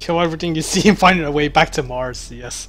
Kill everything you see and find a way back to Mars, yes.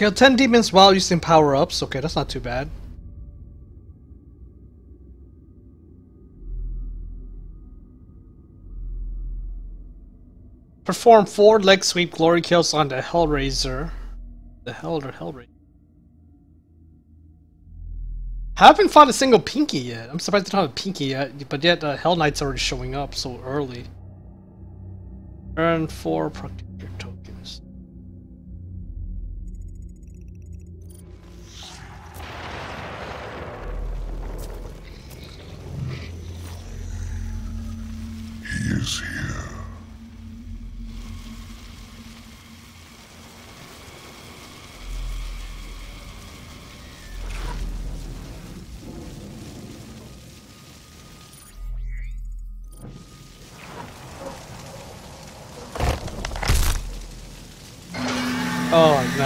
Kill 10 demons while using power-ups. Okay, that's not too bad. Perform 4 leg sweep glory kills on the Hellraiser. The hell or Hellraiser? Haven't found a single Pinky yet. I'm surprised they don't have a Pinky yet, but yet uh, Hell Knight's already showing up so early. Earn 4 Protector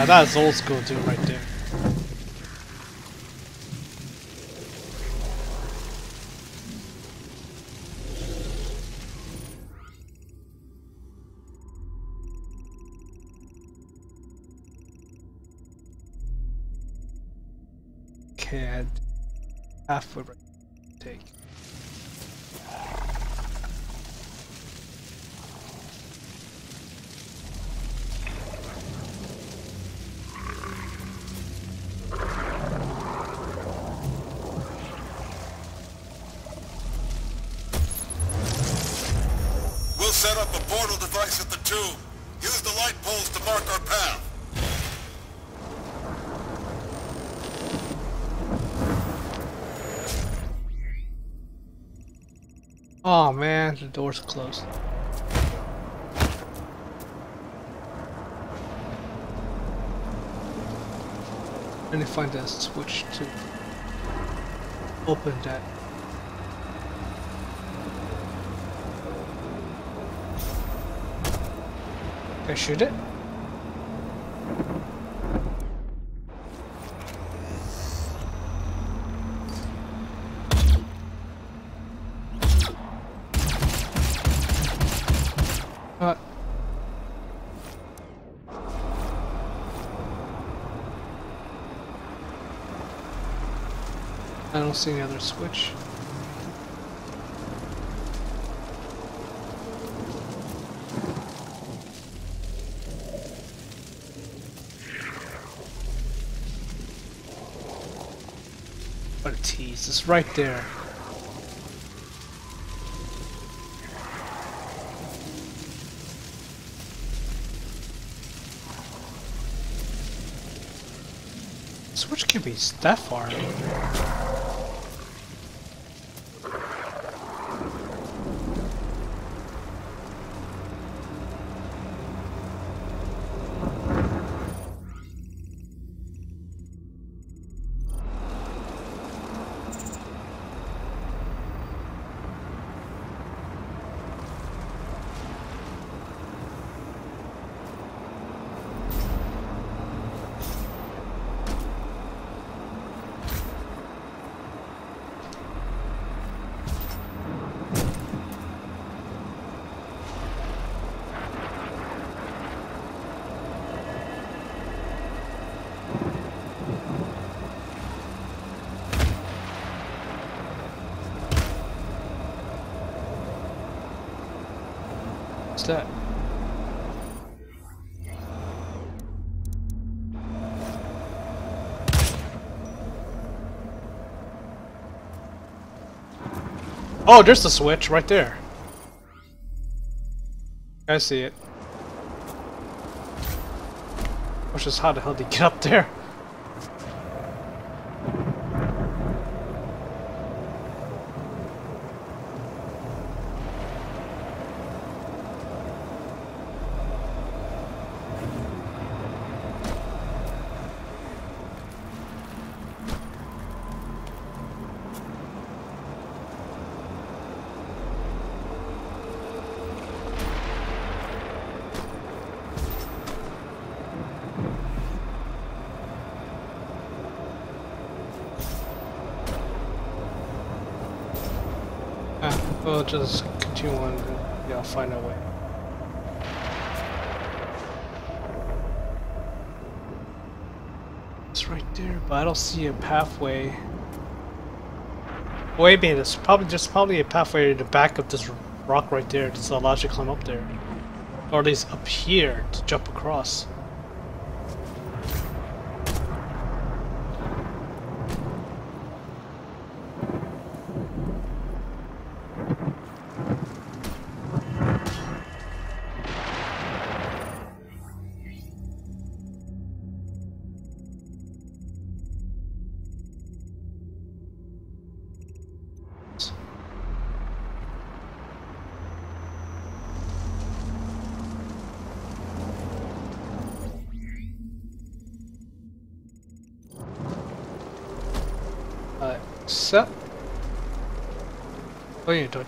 that's old school too, right there. Door's closed. Need to find that switch to open that. Can I shoot it? Don't see any other switch. What a tease. It's right there. Switch can be that far. That? Oh, there's the switch right there. I see it. Which is how the hell did he get up there? Uh, we'll just continue on and yeah, find a way. It's right there, but I don't see a pathway. Wait a minute, it's probably just probably a pathway to the back of this rock right there that's allows you to climb up there. Or at least up here to jump across.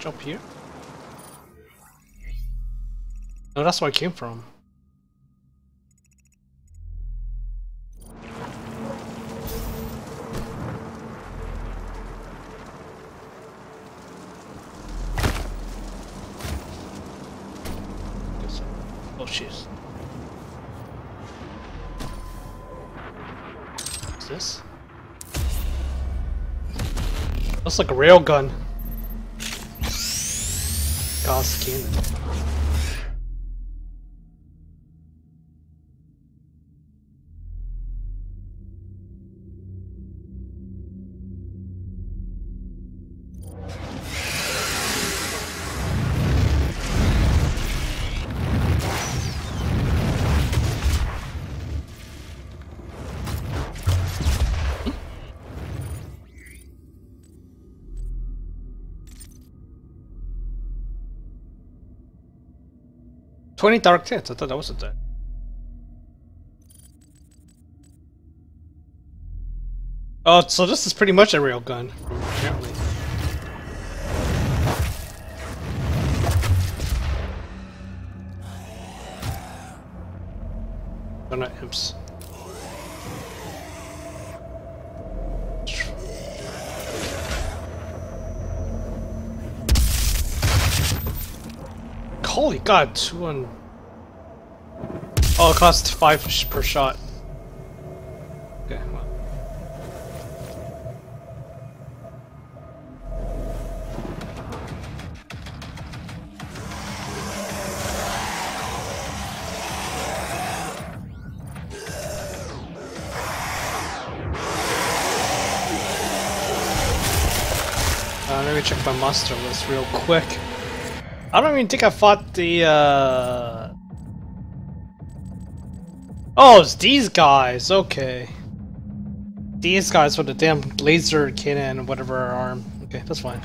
Jump here? No, that's where I came from. Oh shit. What's this? Looks like a railgun. Argentina. 20 dark tits. I thought that was a thing. Oh, so this is pretty much a railgun, apparently. They're not imps. Holy god, two on Costs five sh- per shot. Okay, well. Uh, let me check my monster list real quick. I don't even think I fought the, uh... Oh, it's these guys, okay. These guys with the damn laser cannon, whatever arm. Okay, that's fine.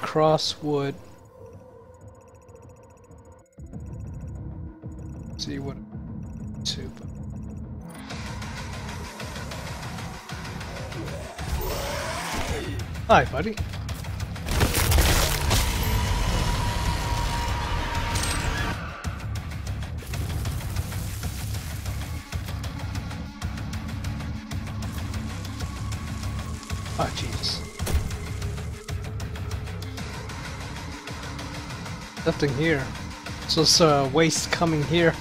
Crosswood. See what two. Hi, buddy. Oh, Jesus. Nothing here. So it's uh, waste coming here.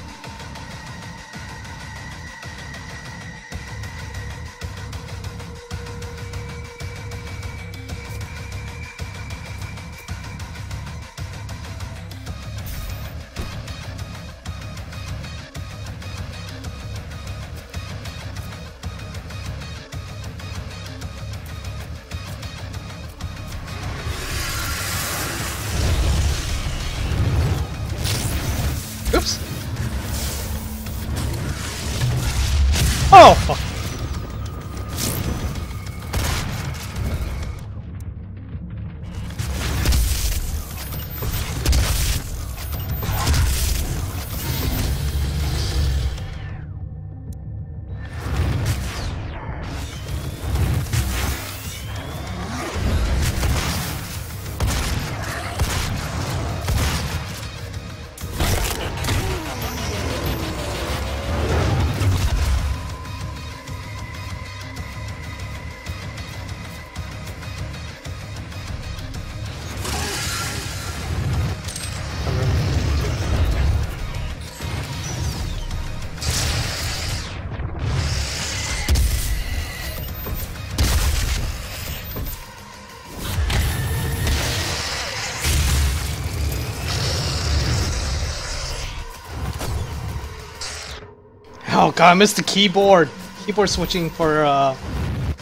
Oh god, I missed the keyboard. Keyboard switching for uh,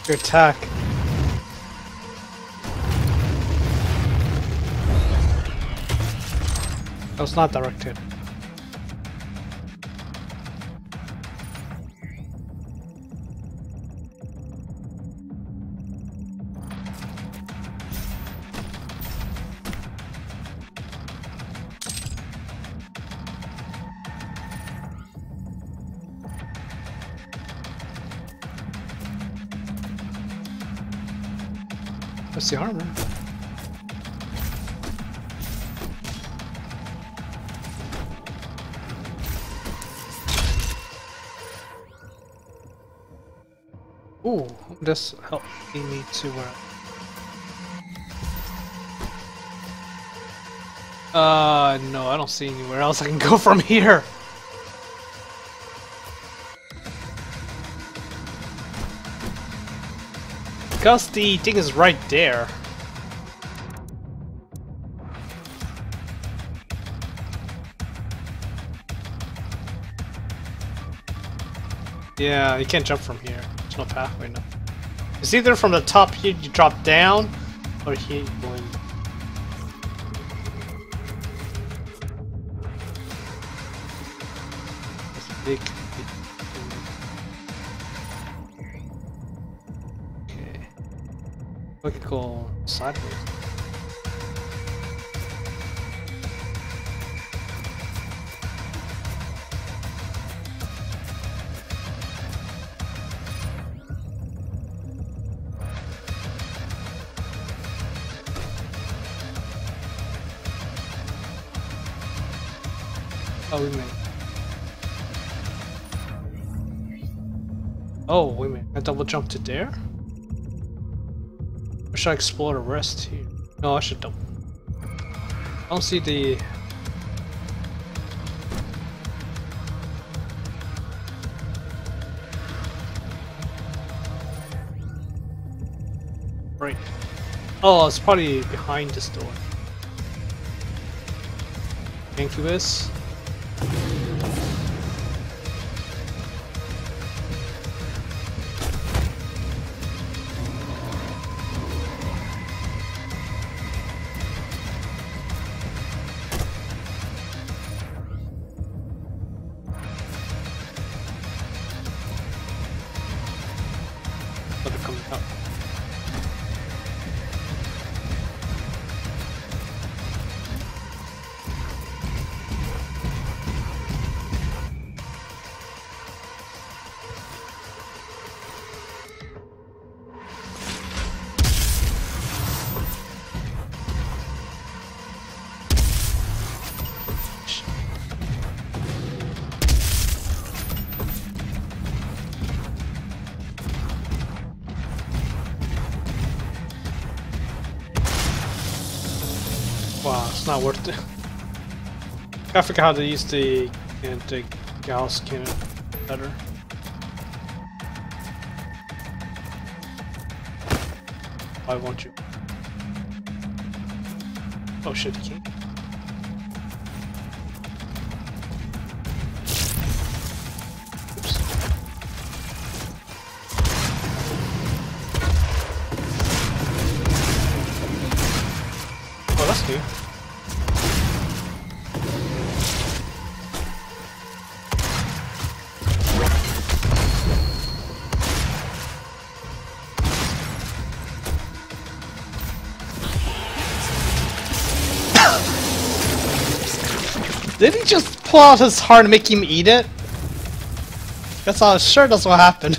your attack. That was not directed. What's the armor? Ooh, this helped me to where? Uh, no, I don't see anywhere else I can go from here. Because the thing is right there. Yeah, you can't jump from here. There's no pathway now. It's either from the top here you drop down, or here you go in. Big, Oh, we made. Oh, wait a minute. I double jump to there? Should I explore the rest here? No, I should double. I don't see the... Right. Oh, it's probably behind this door. Incubus. Worth it. I forgot how to use the, the Gauss cannon better. Why won't you? Oh shit, pull out his heart and make him eat it? That's all sure that's what happened.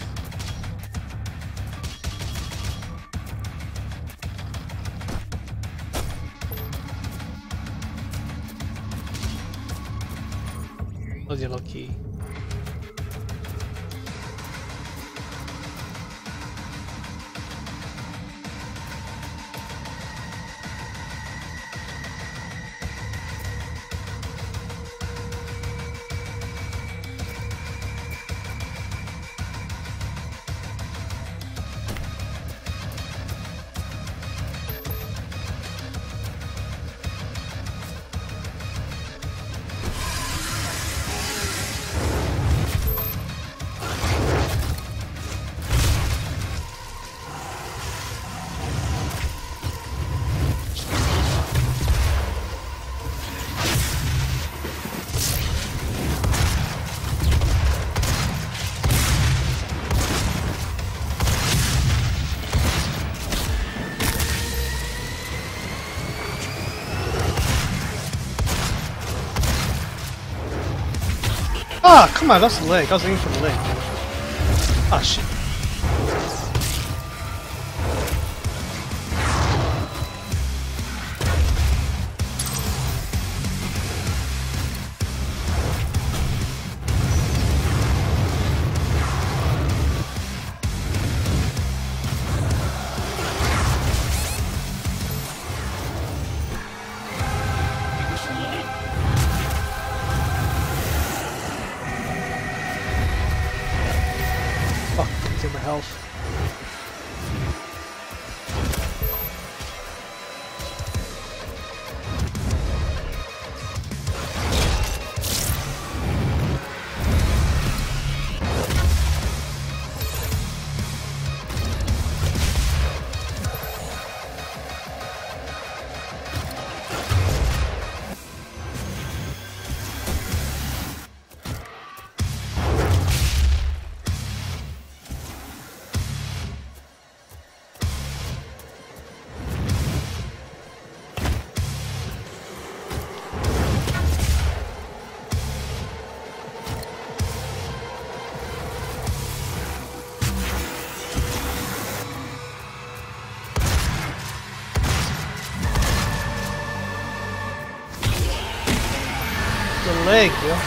Ah, come on, that's the leg. I was aiming for the leg. Health. The leg,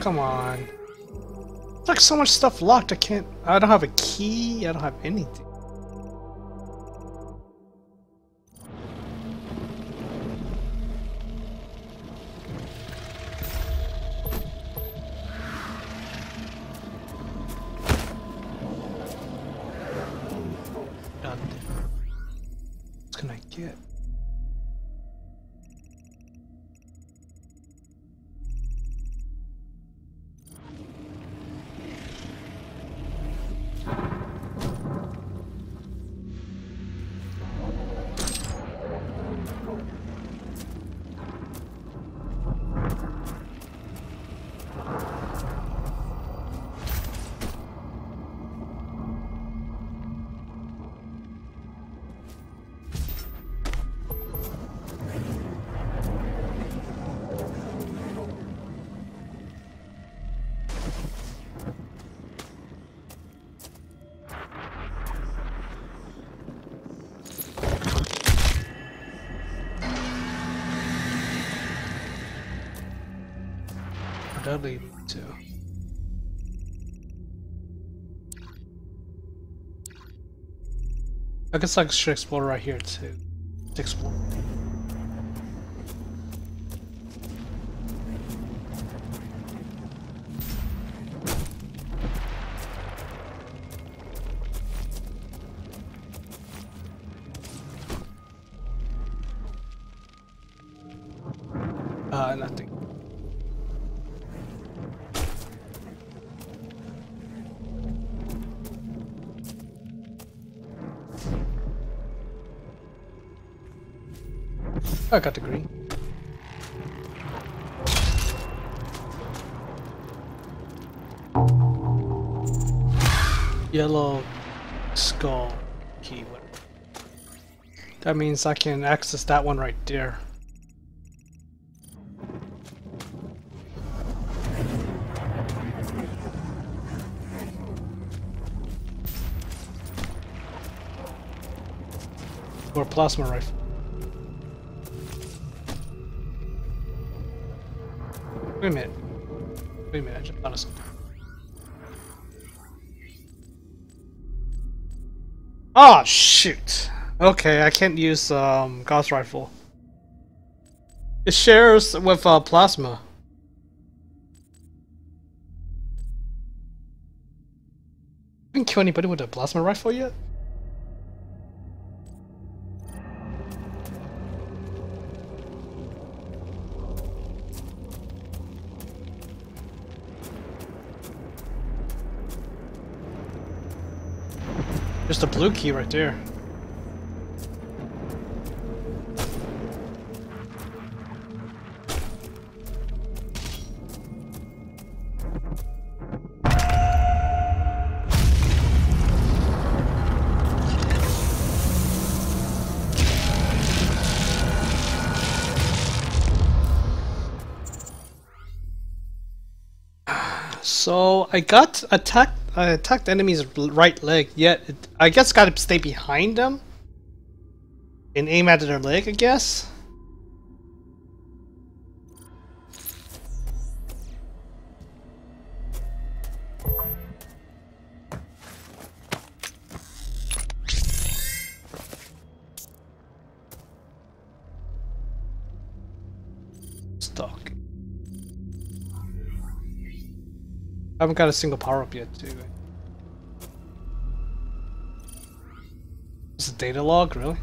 come on. It's like so much stuff locked, I can't... I don't have a key, I don't have anything. I guess I should explore right here too. To explore. I got the green. Yellow skull key. That means I can access that one right there. Or plasma rifle. Wait a minute. Wait a minute, I just thought of something. Oh shoot! Okay, I can't use um Gauss rifle. It shares with uh, plasma. I didn't kill anybody with a plasma rifle yet. There's the blue key right there. So I got attacked. I attacked enemy's right leg. Yet it, I guess got to stay behind them and aim at their leg. I guess. I haven't got a single power up yet, too. It's a data log, really?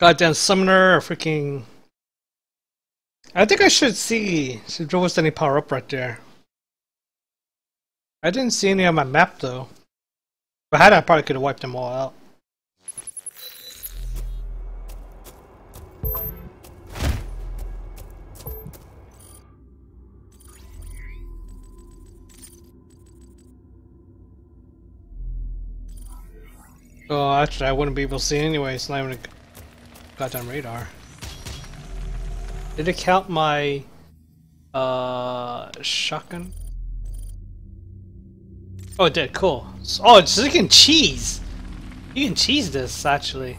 Goddamn summoner, freaking. I think I should see if there was any power up right there. I didn't see any on my map though. I had, I probably could have wiped them all out. Oh, actually, I wouldn't be able to see anyway. It's not even a goddamn radar. Did it count my uh shotgun? Oh, it did. Cool. Oh, it's can cheese. You can cheese this actually.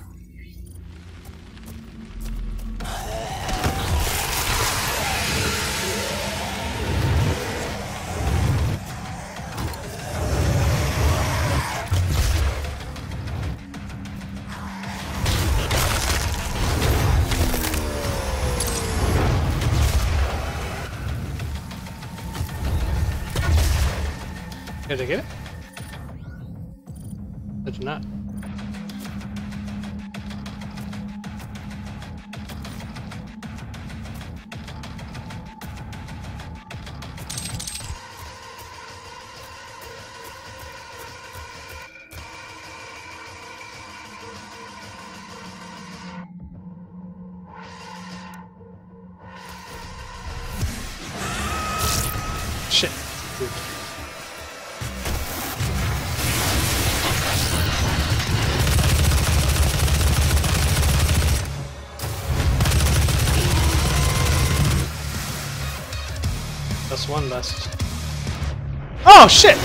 Oh shit!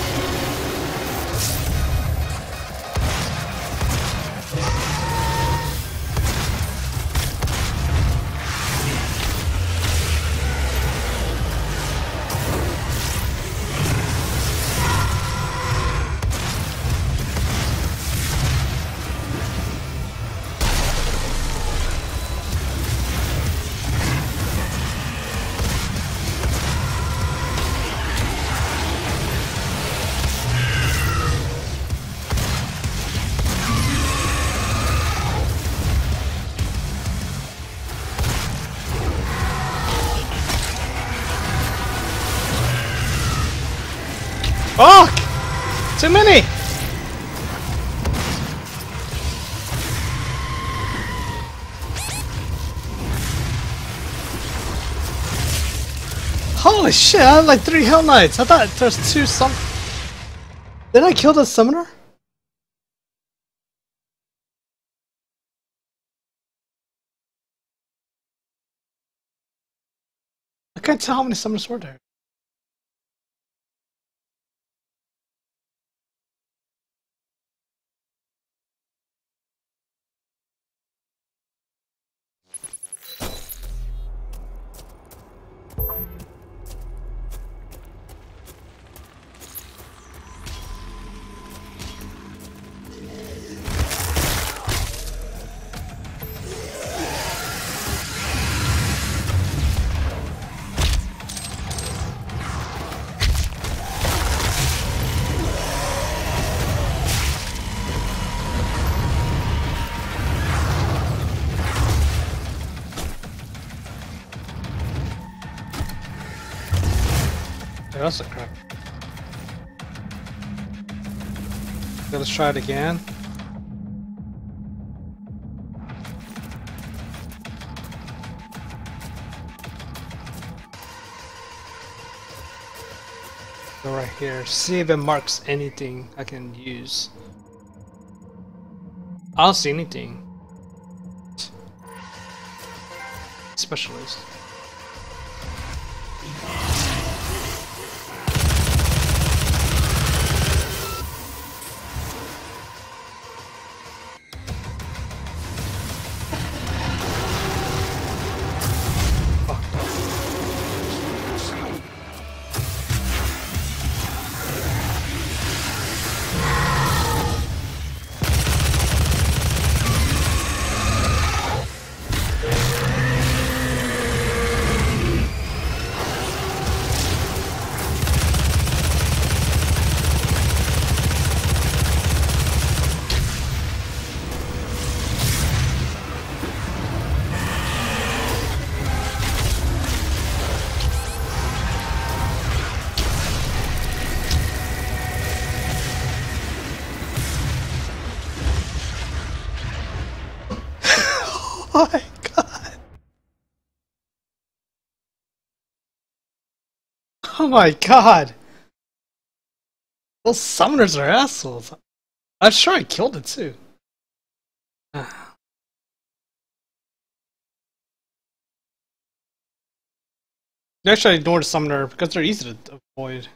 Too many! Holy shit, I have like three Hell Knights. I thought there's two some. Did I kill the summoner? I can't tell how many summoners were there. Let's try it again. Go right here. See if it marks anything I can use. I don't see anything. Specialist. My god. Those summoners are assholes. I'm sure I killed it too. Actually, I ignored summoner because they're easy to avoid.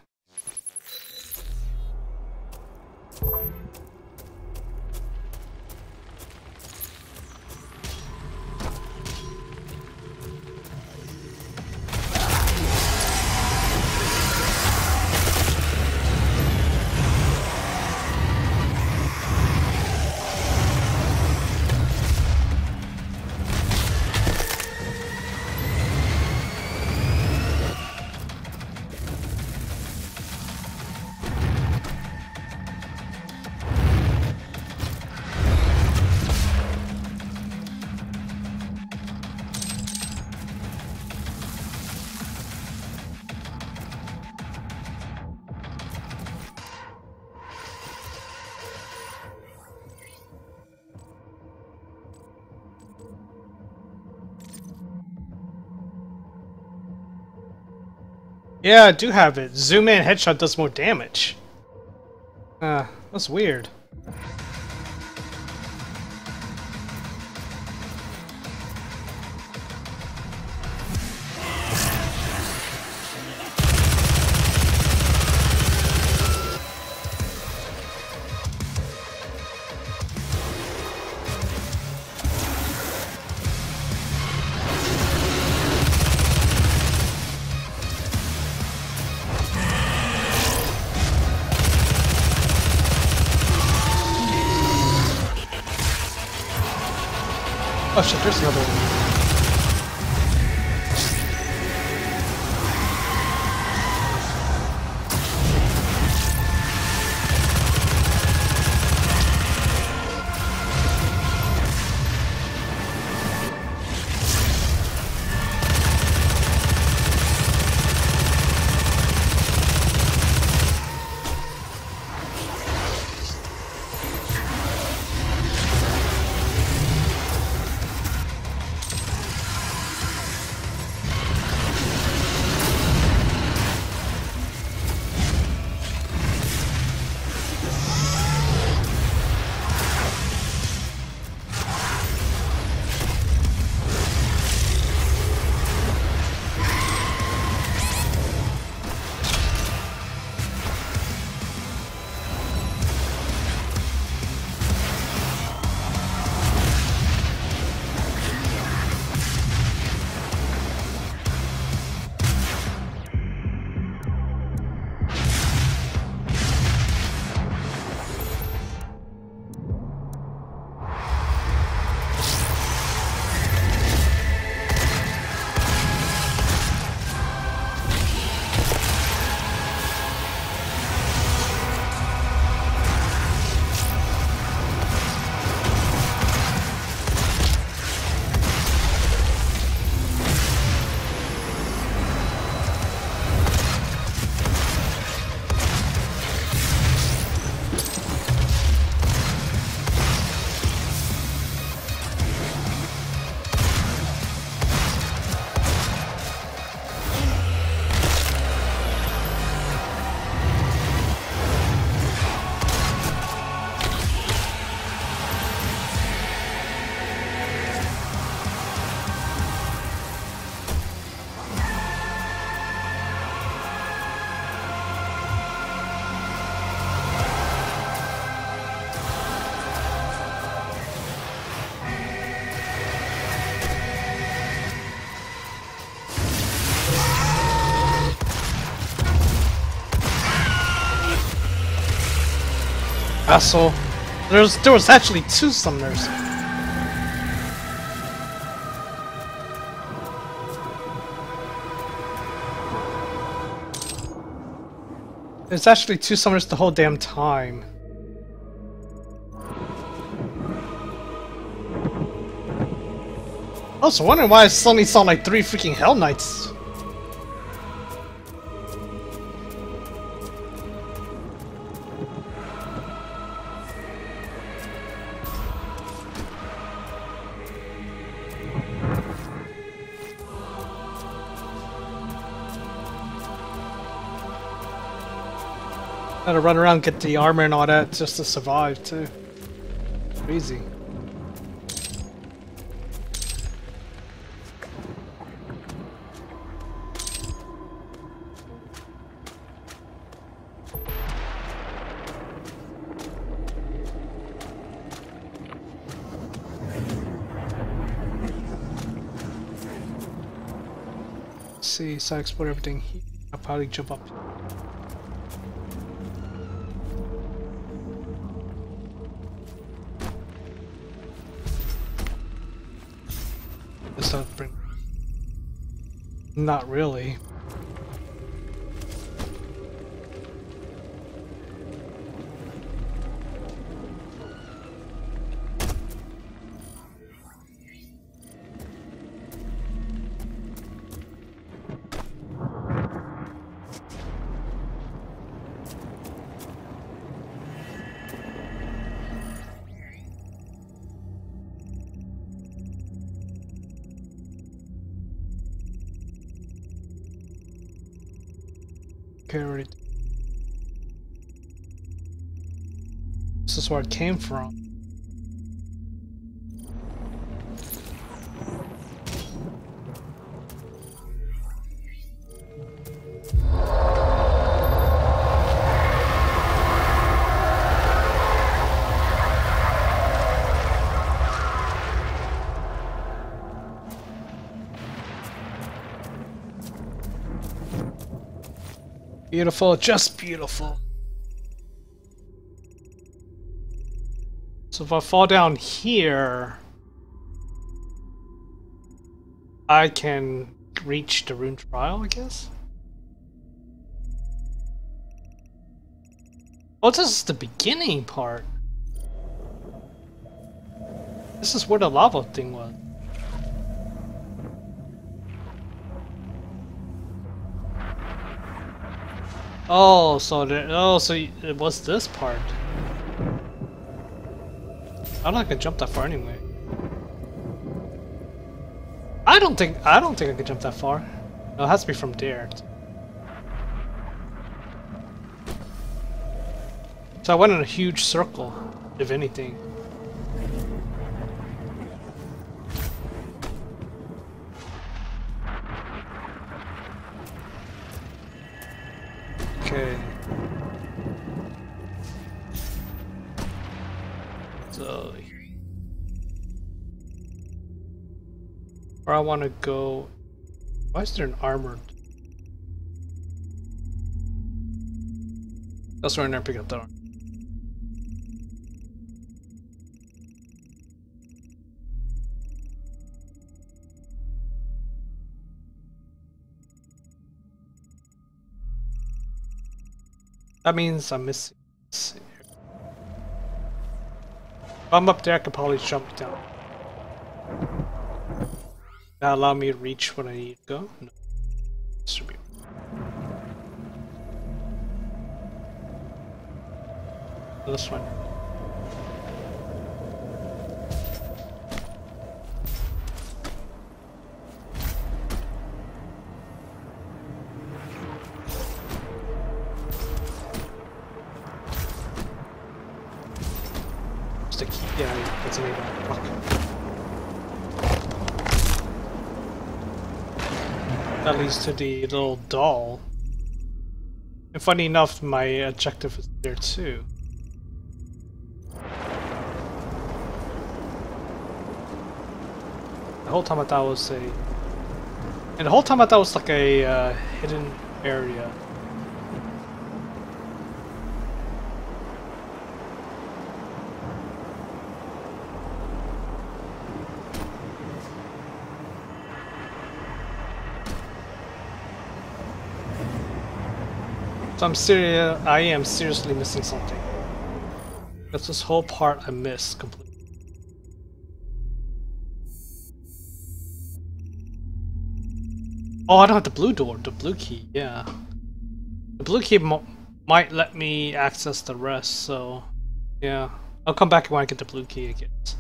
Yeah, I do have it. Zoom in headshot does more damage. Ah, uh, that's weird. Oh shit, there's another one. Asshole. There's there was actually two summoners. There's actually two summoners the whole damn time. I was wondering why I suddenly saw like three freaking Hell Knights. To run around, get the armor and all that just to survive too. Crazy. See, so I explore everything. I'll probably jump up. Not really. This is where it came from. Beautiful, just beautiful. So if I fall down here, I can reach the rune trial, I guess? Oh, this is the beginning part. This is where the lava thing was. Oh, so the, oh, so it was this part. I don't think I can jump that far anyway. I don't think I don't think I can jump that far. No, it has to be from there. So I went in a huge circle, if anything. Want to go. Why is there an armored? That's where I never pick up that armor. That means I'm missing. I'm up there, I could probably jump down. That allow me to reach when I need to go? No. This one. Leads to the little doll. And funny enough, my objective is there too. The whole time I thought it was a... And the whole time I thought it was like a uh, hidden area. So I'm serious. I am seriously missing something. That's this whole part I missed completely. Oh, I don't have the blue door, the blue key, yeah. The blue key might let me access the rest, so yeah. I'll come back when I get the blue key again. That's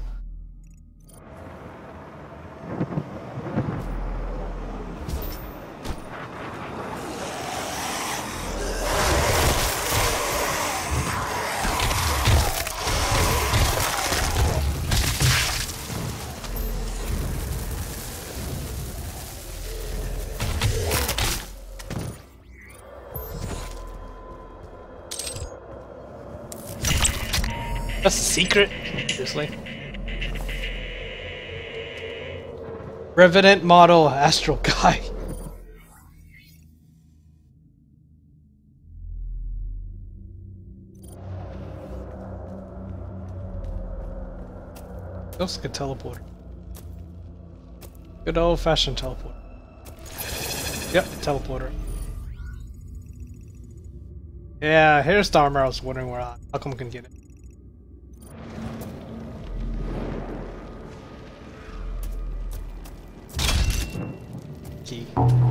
secret? Seriously? Revenant model Astral Guy. Looks like a teleporter. Good old fashioned teleporter. Yep, teleporter. Yeah, here's the armor I was wondering where I, how come I can get it. Key.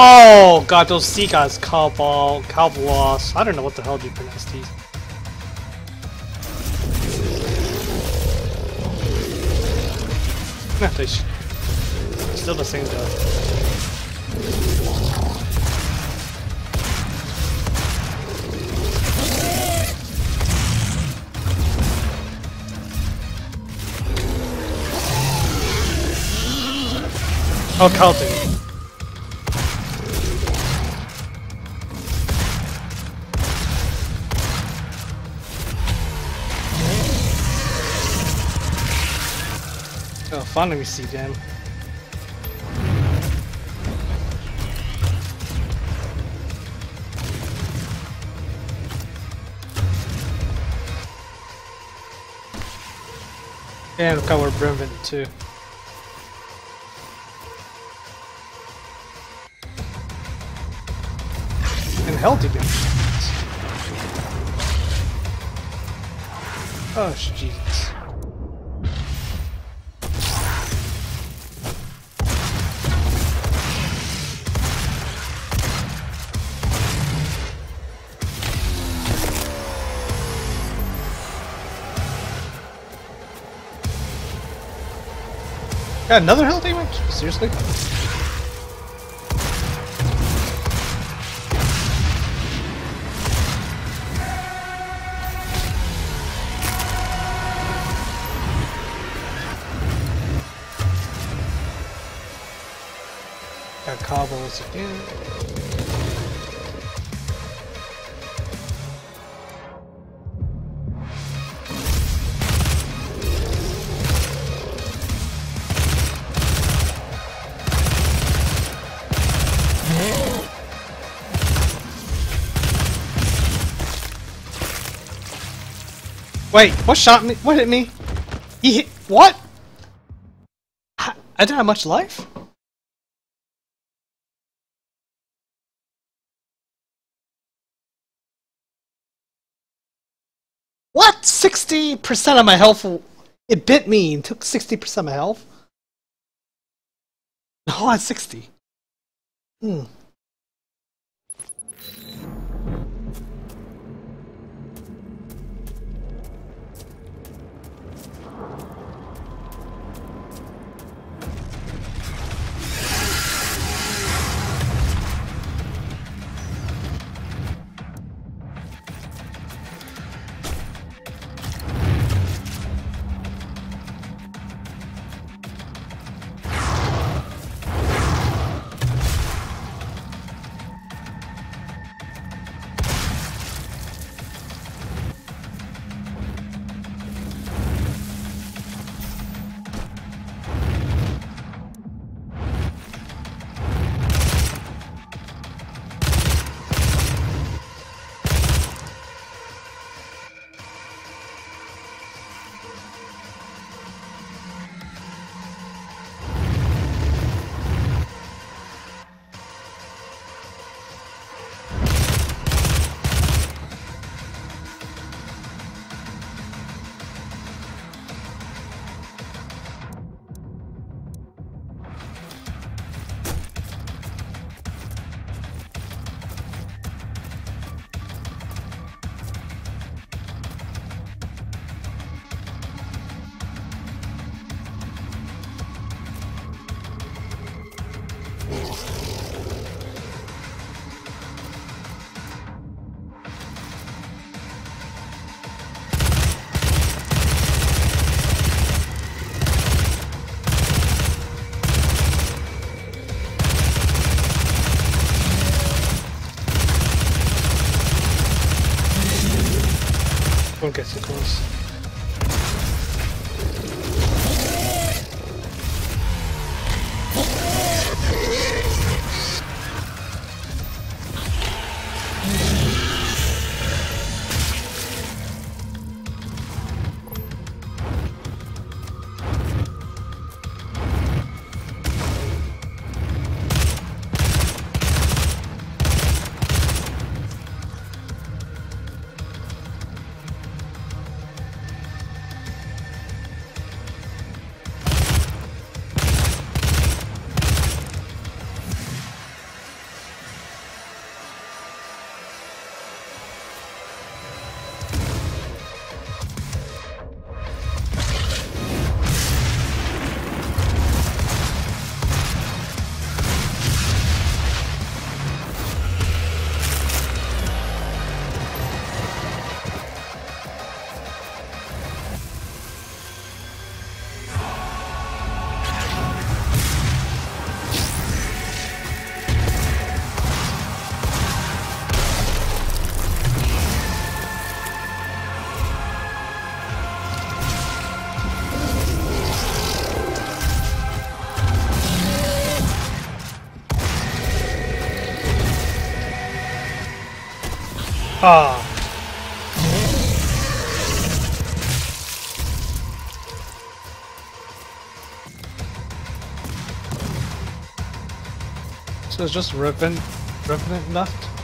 Oh god, those sea guys, cowball, cowboys. I don't know what the hell do you pronounce these. They still the same though. Oh, Celtic. Finally see them. And cover Brevin too. And healthy damage. Oh, Jesus. Got another health damage? Seriously? Wait, what shot me? What hit me? He hit. What? I didn't have much life? What? 60% of my health. It bit me and took 60% of my health? No, at 60. Hmm. Ah. So it's just Revenant, Revenant left?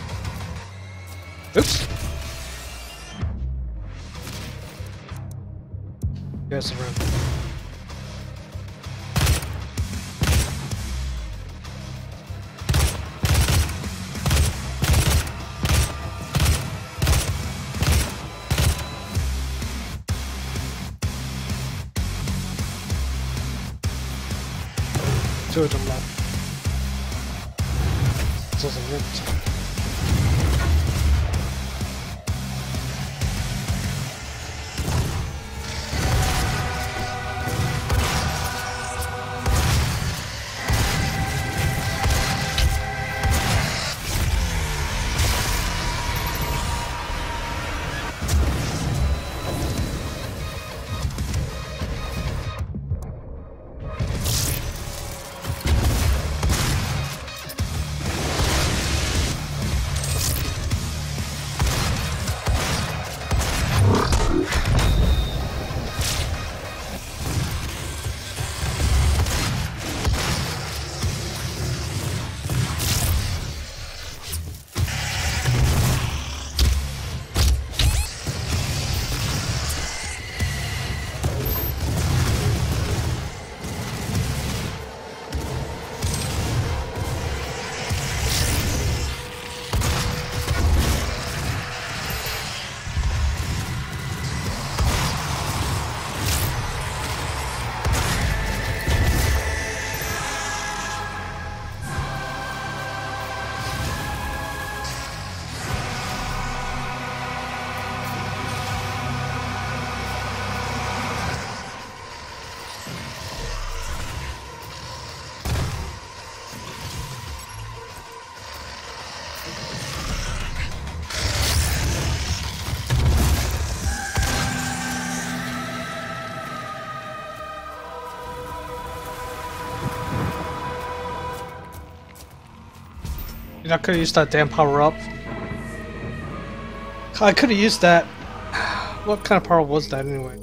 I could have used that damn power up. I could have used that. What kind of power was that anyway?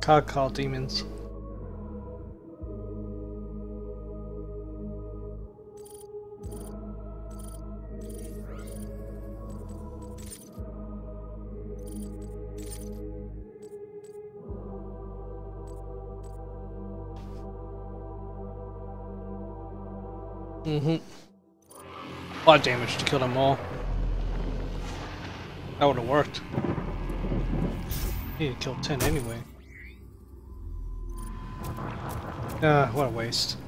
Call call demons. Mm-hmm. A lot of damage to kill them all. That would have worked. He to kill 10 anyway. Ah, what a waste.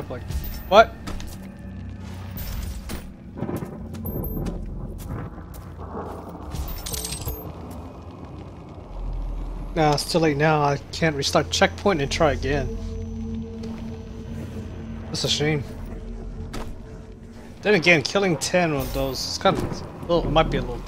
Like... What? Nah, it's too late now. I can't restart checkpoint and try again. That's a shame. Then again, killing 10 of those is kind of... Well, it might be a little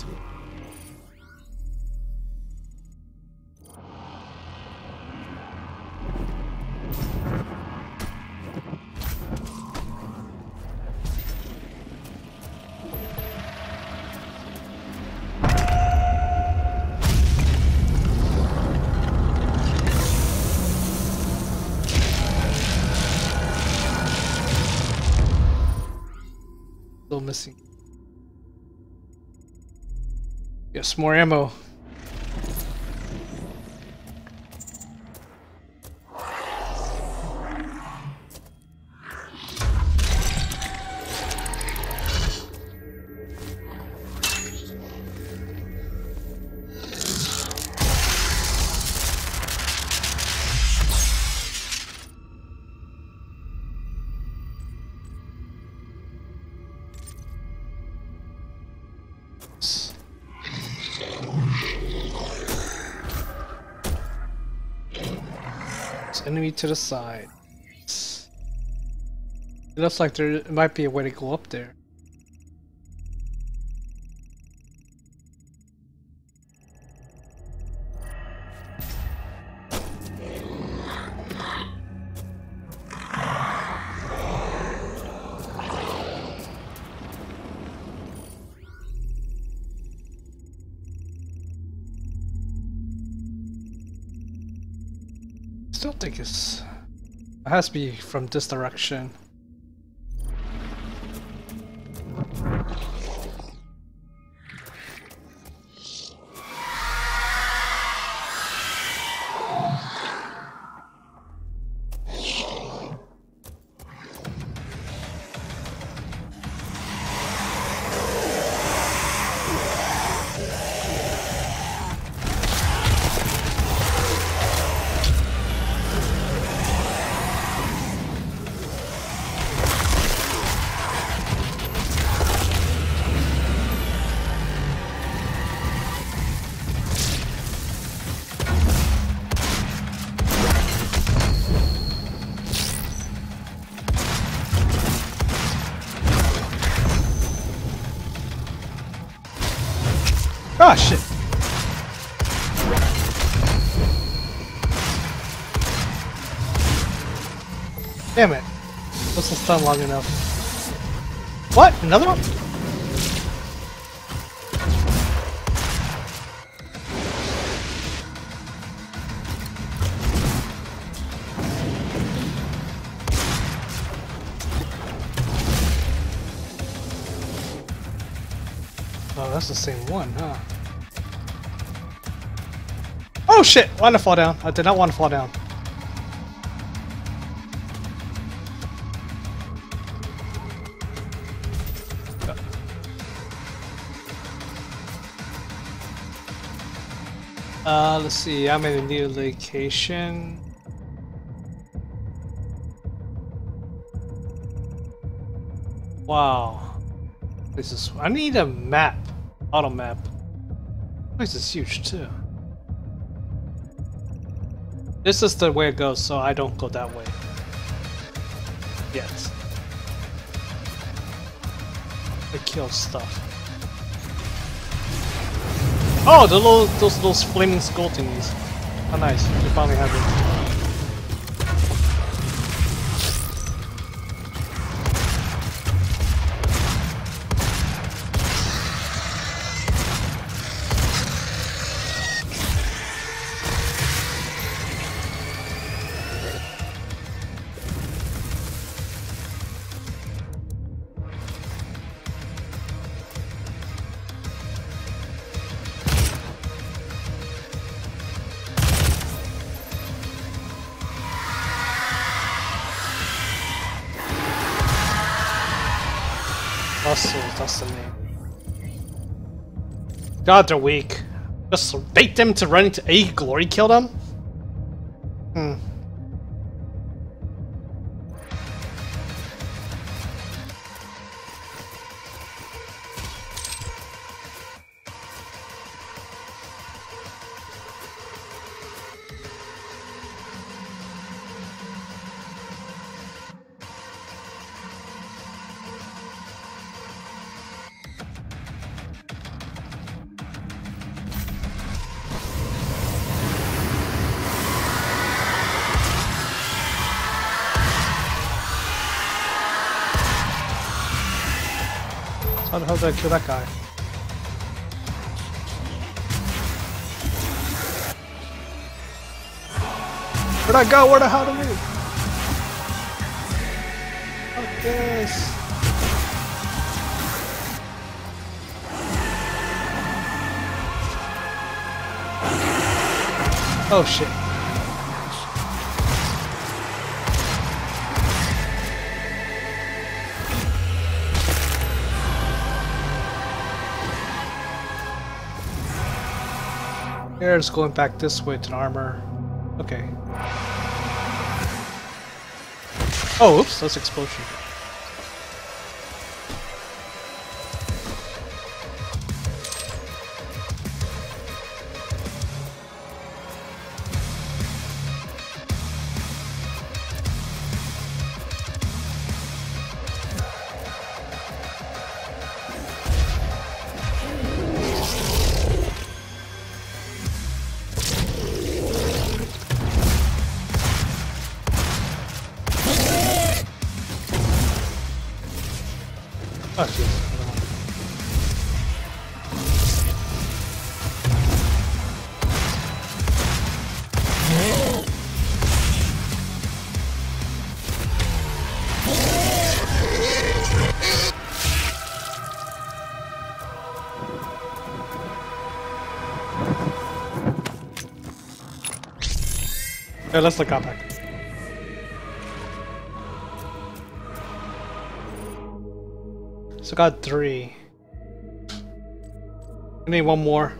more ammo. To the side. It looks like there might be a way to go up there. Has to be from this direction. Ah, shit. Damn it. Wasn't stun long enough. What? Another one? Oh, that's the same one, huh? Oh shit! Why did I fall down? I did not want to fall down. Uh, let's see. I'm in a new location. Wow. This is. I need a map. Auto map. This is huge too. This is the way it goes, so I don't go that way. Yet. I kill stuff. Oh, the little, those those flaming skull thingies. Oh, nice. We finally have it. God, they're weak. Just bait them to run into a glory kill them? I kill that guy? Where'd I go? Where the hell did I Fuck this. Oh shit. Here, just going back this way to the armor. Okay. Oh, oops, that's explosion. Let's look back. So got three. I need one more.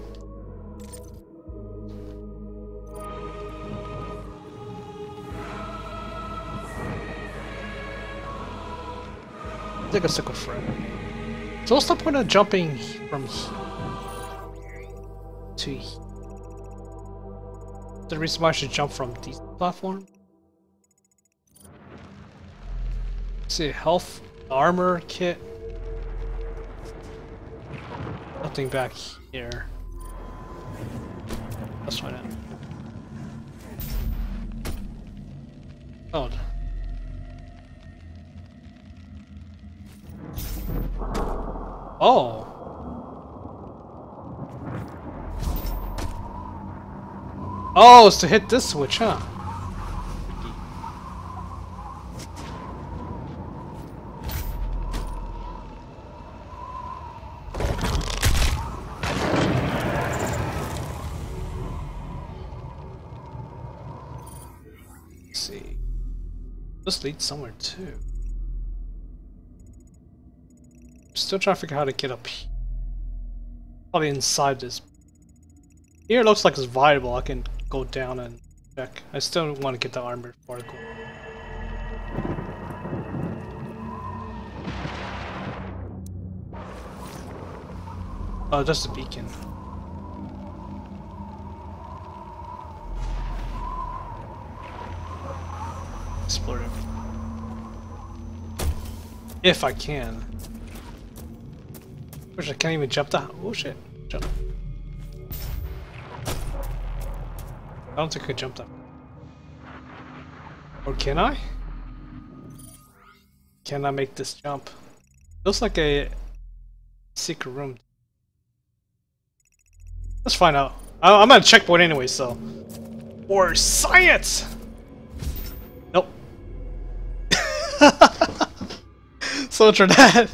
Take a sickle friend. So what's the point of jumping from here to here? The reason why I should jump from this platform? Let's see, health, armor kit. Nothing back here. Let's find out. Oh. Oh. Oh, it's to hit this switch, huh? See. This leads somewhere too. Still trying to figure out how to get up here. Probably inside this. Here looks like it's viable. I can go down and check. I still want to get the armored particle. Oh, that's the beacon. Explore it. If I can. Wish I can't even jump down. Oh shit. Jump. I don't think I could jump up. Or can I? Can I make this jump? Looks like a secret room. Let's find out. I I'm at a checkpoint anyway, so. Or science! Nope. so for that.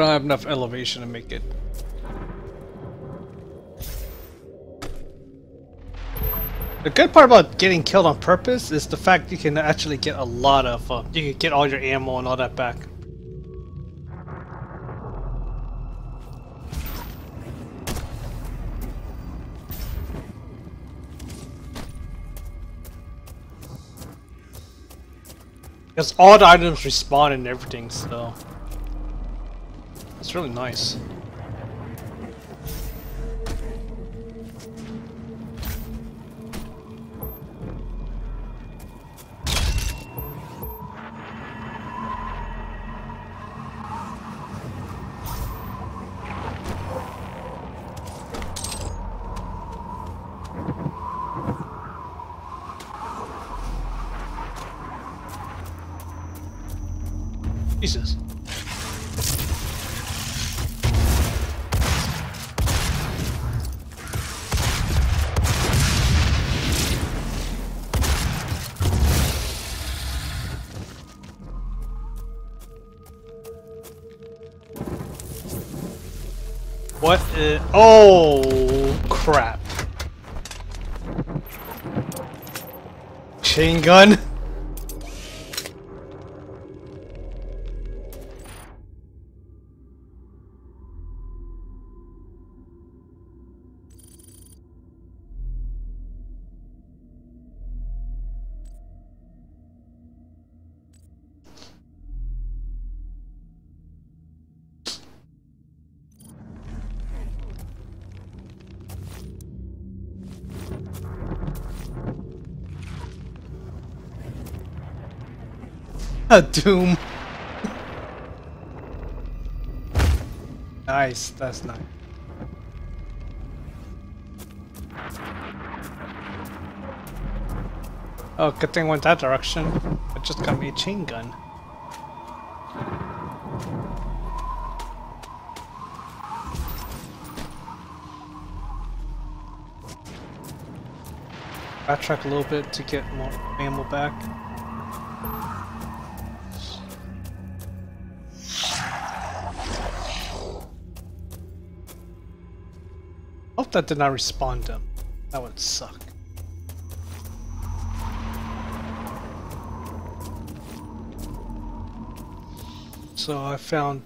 Don't have enough elevation to make it. The good part about getting killed on purpose is the fact you can actually get a lot of, uh, you can get all your ammo and all that back. Because all the items respawn and everything, so... It's really nice. Gun? doom. nice, that's nice. Oh, good thing went that direction. It just got me a chain gun. Backtrack a little bit to get more ammo back. Hope that did not respawn them. That would suck. So I found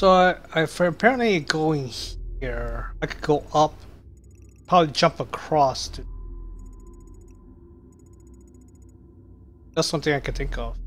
So I, I apparently going here, I could go up, probably jump across to That's one thing I could think of.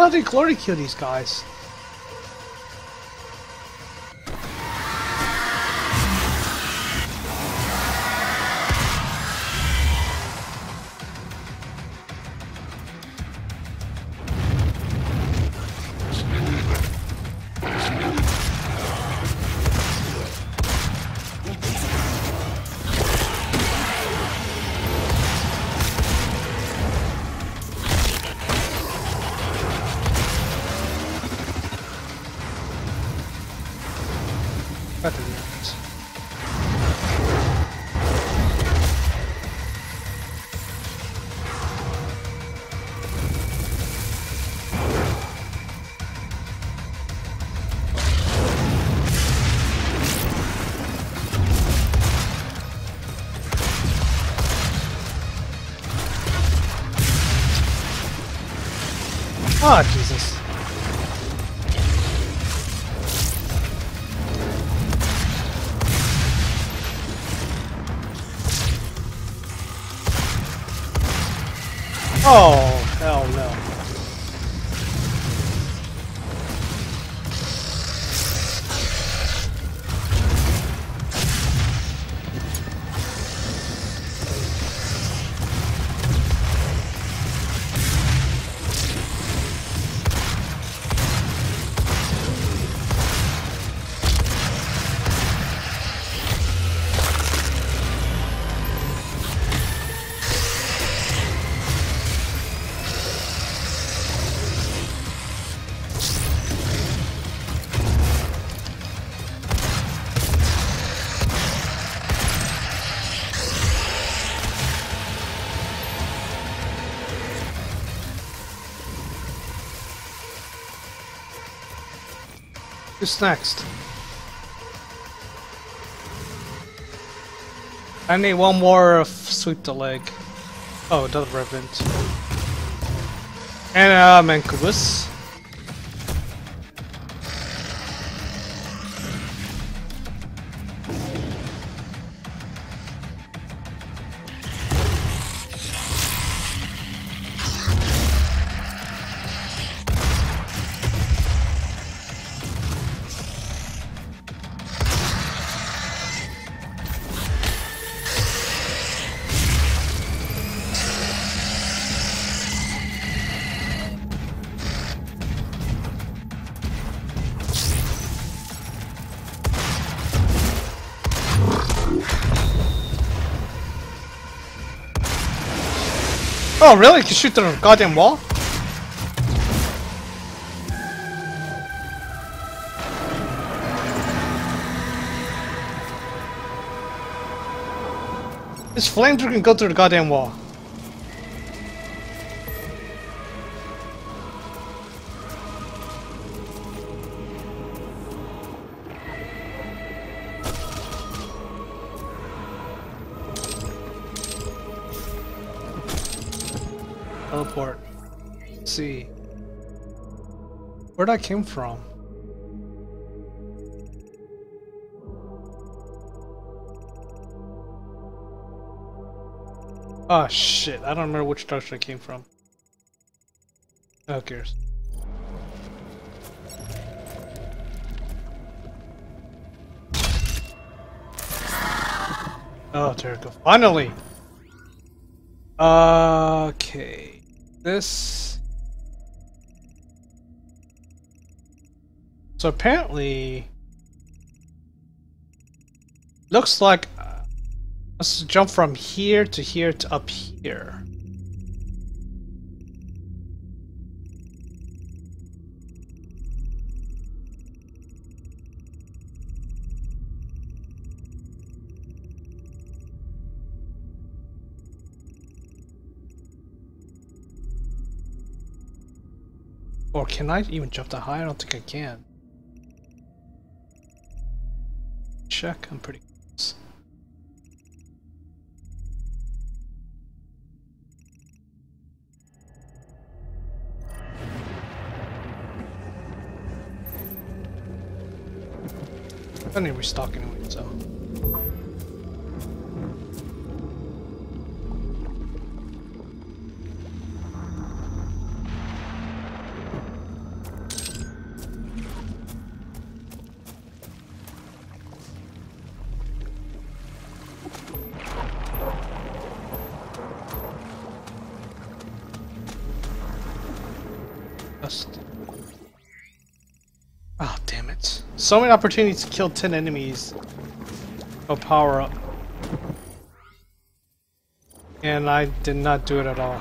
How did Glory kill these guys? Who's next? I need one more f- sweep the leg. Oh, another revenant. And uh, Mancubus. Oh, really? You can shoot through the goddamn wall? This flamethrower can go through the goddamn wall. I came from? Oh shit, I don't remember which direction I came from. Who cares? Oh, Jericho. Finally! Okay. This. So apparently. Looks like uh, let's jump from here to here to up here. Or can I even jump that high? I don't think I can. Check, I'm pretty close. I need to restock anyway, so. So many opportunities to kill 10 enemies. Oh, power up. And I did not do it at all.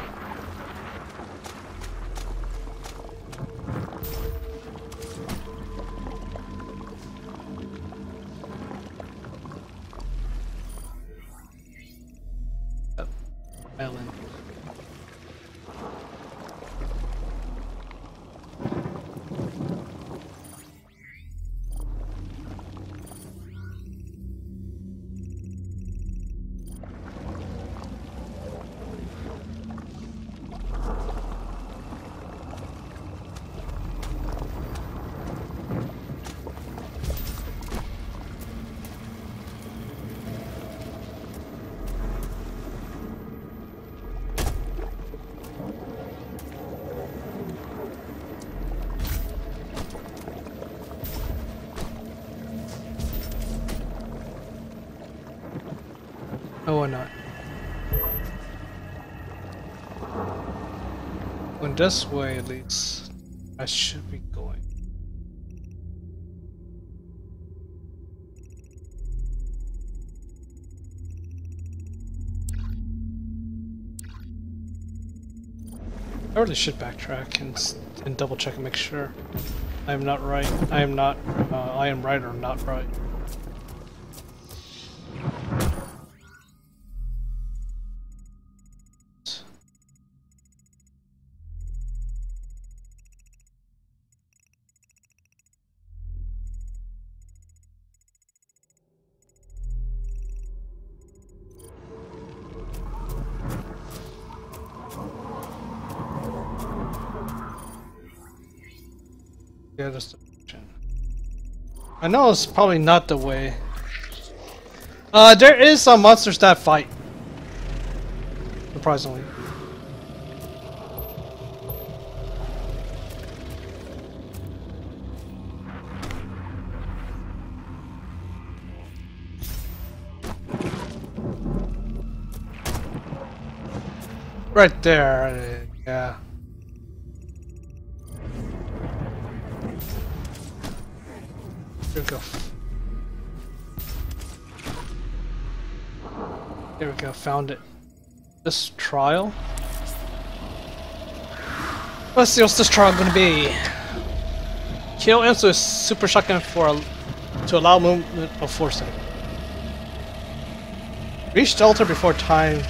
Oh, or not. Going this way, at least, I should be going. I really should backtrack and, and double check and make sure I am not right. I am not. Uh, I am right or not right. Know it's probably not the way. Uh, there is some monsters that fight. Surprisingly. Right there, go. There we go, found it. This trial? Let's see what's this trial gonna be. Kill with super shotgun for a, to allow movement of force. Reach altar before time.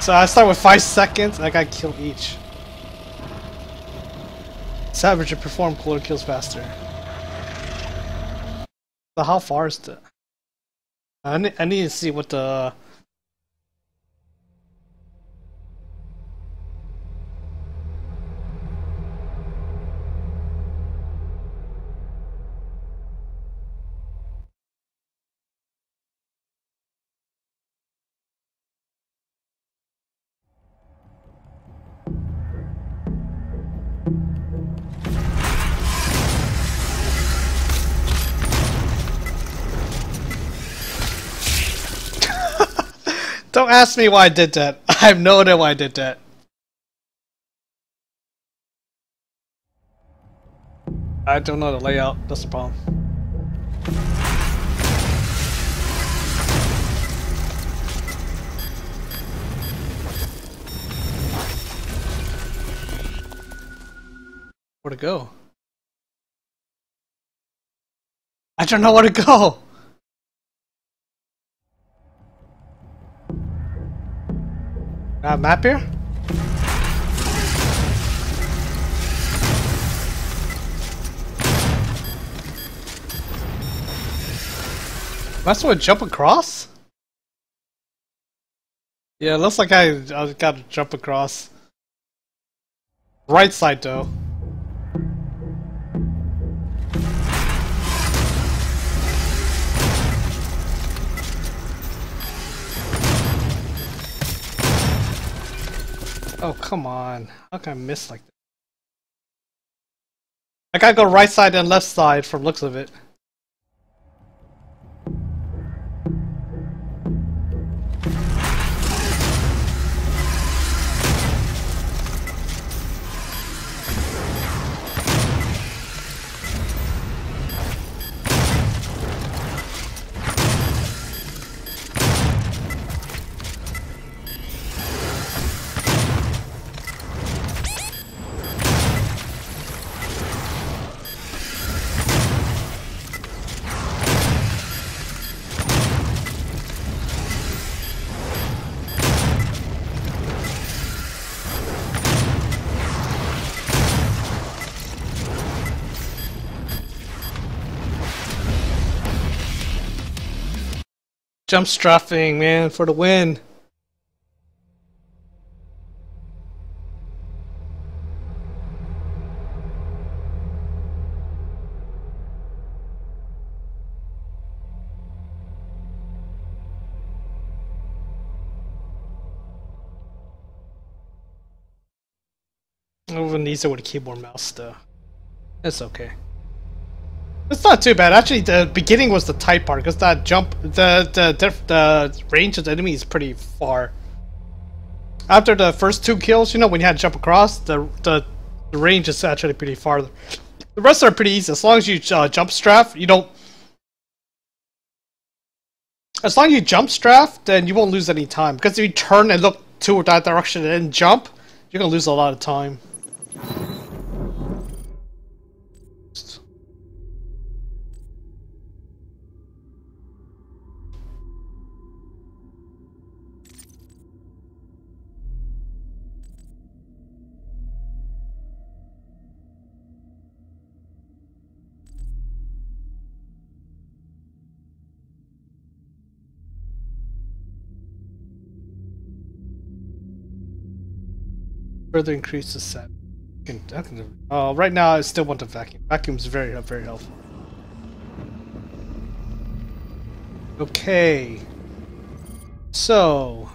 So I start with five seconds and I gotta kill each. Savage and perform glory kills faster. But how far is the? I need, I need to see what the. Don't ask me why I did that. I have no idea why I did that. I don't know the layout. That's the problem. Where to go? I don't know where to go! Uh, map here? Am I supposed to jump across? Yeah, looks like I, I gotta jump across. Right side though. Oh, come on. How can I miss like that? I gotta go right side and left side from looks of it. Jump strafing, man, for the win. Over easier with a keyboard mouse though. It's okay. It's not too bad. Actually, the beginning was the tight part because that jump, the the the range of the enemy is pretty far. After the first two kills, you know, when you had to jump across, the the, the range is actually pretty far. The rest are pretty easy as long as you uh, jump strafe. You don't. As long as you jump strafe, then you won't lose any time. Because if you turn and look to that direction and then jump, you're gonna lose a lot of time. Further increase the set. Uh, right now, I still want the vacuum. Vacuum's very, very helpful. Okay. So.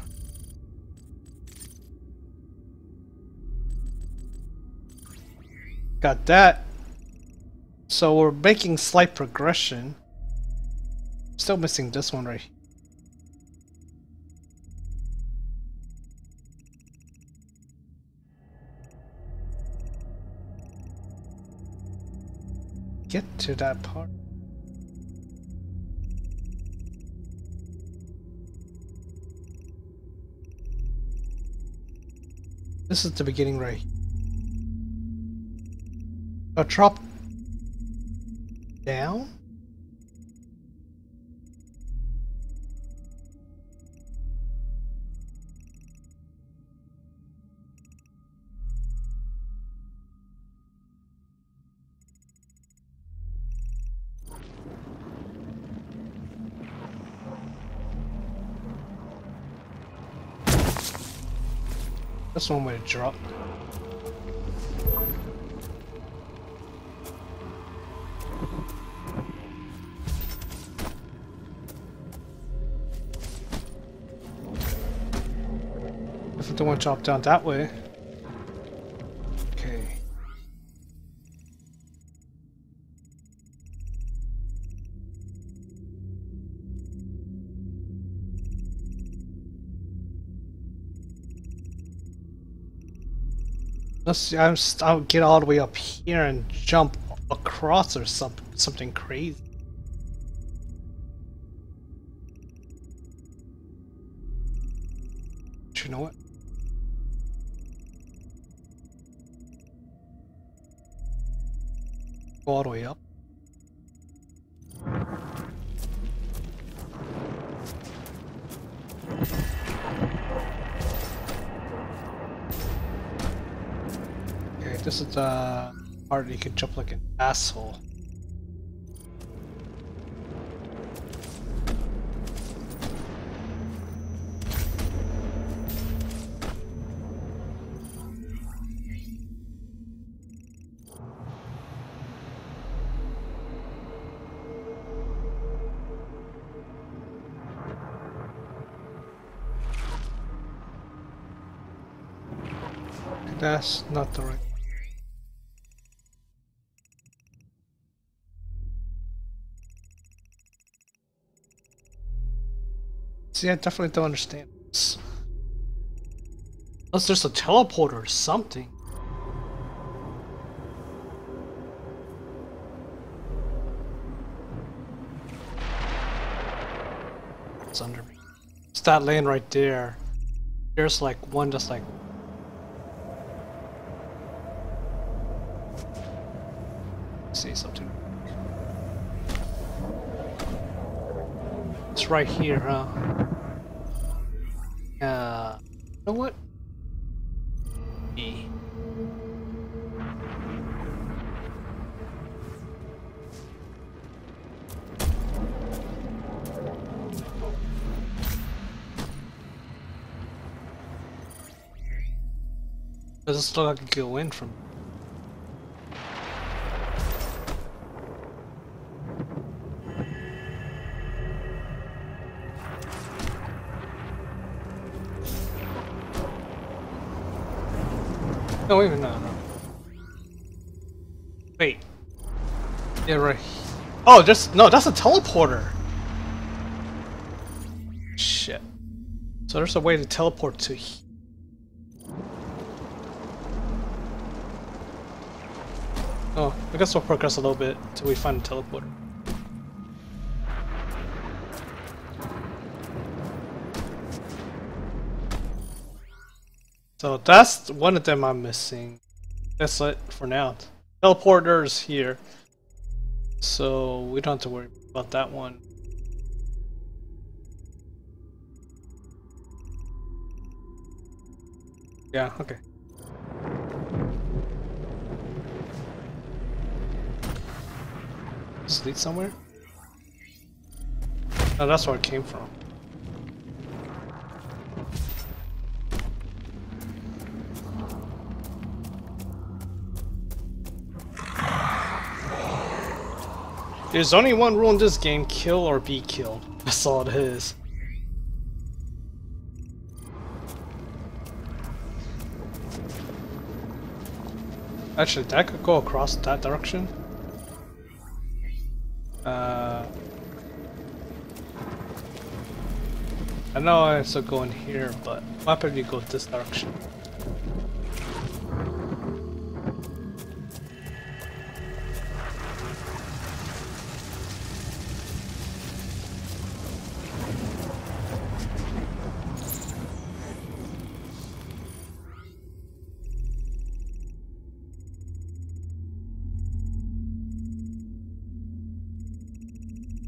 Got that. So we're making slight progression. Still missing this one right here. Get to that part. This is the beginning right A drop down? That's one way to drop. If I don't want to drop down that way. Unless I'm, I'll get all the way up here and jump across or some, something crazy. You know what? Go all the way up. This is the uh, part you can jump like an asshole. That's not the right. See, I definitely don't understand this. Unless there's a teleporter or something. It's under me. It's that lane right there. There's like one just like see something. It's right here, huh? Uh, you know what? E. Does it look like I can go in from No, wait no, no. Wait. Yeah, right. Oh, just no, that's a teleporter. Shit. So there's a way to teleport to. Oh, I guess we'll progress a little bit until we find a teleporter. So that's one of them I'm missing. That's it for now. Teleporter's here. So we don't have to worry about that one. Yeah, okay. Sleep somewhere? Oh, that's where it came from. There's only one rule in this game, kill or be killed. That's all it is. Actually, that could go across that direction. Uh, I know I have go in here, but why don't you go this direction?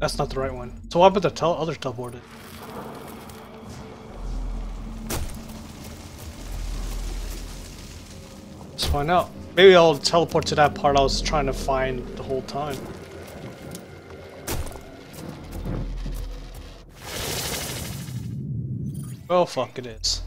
That's not the right one. So what about the tel other teleported? Let's find out. Maybe I'll teleport to that part I was trying to find the whole time. Oh fuck it is.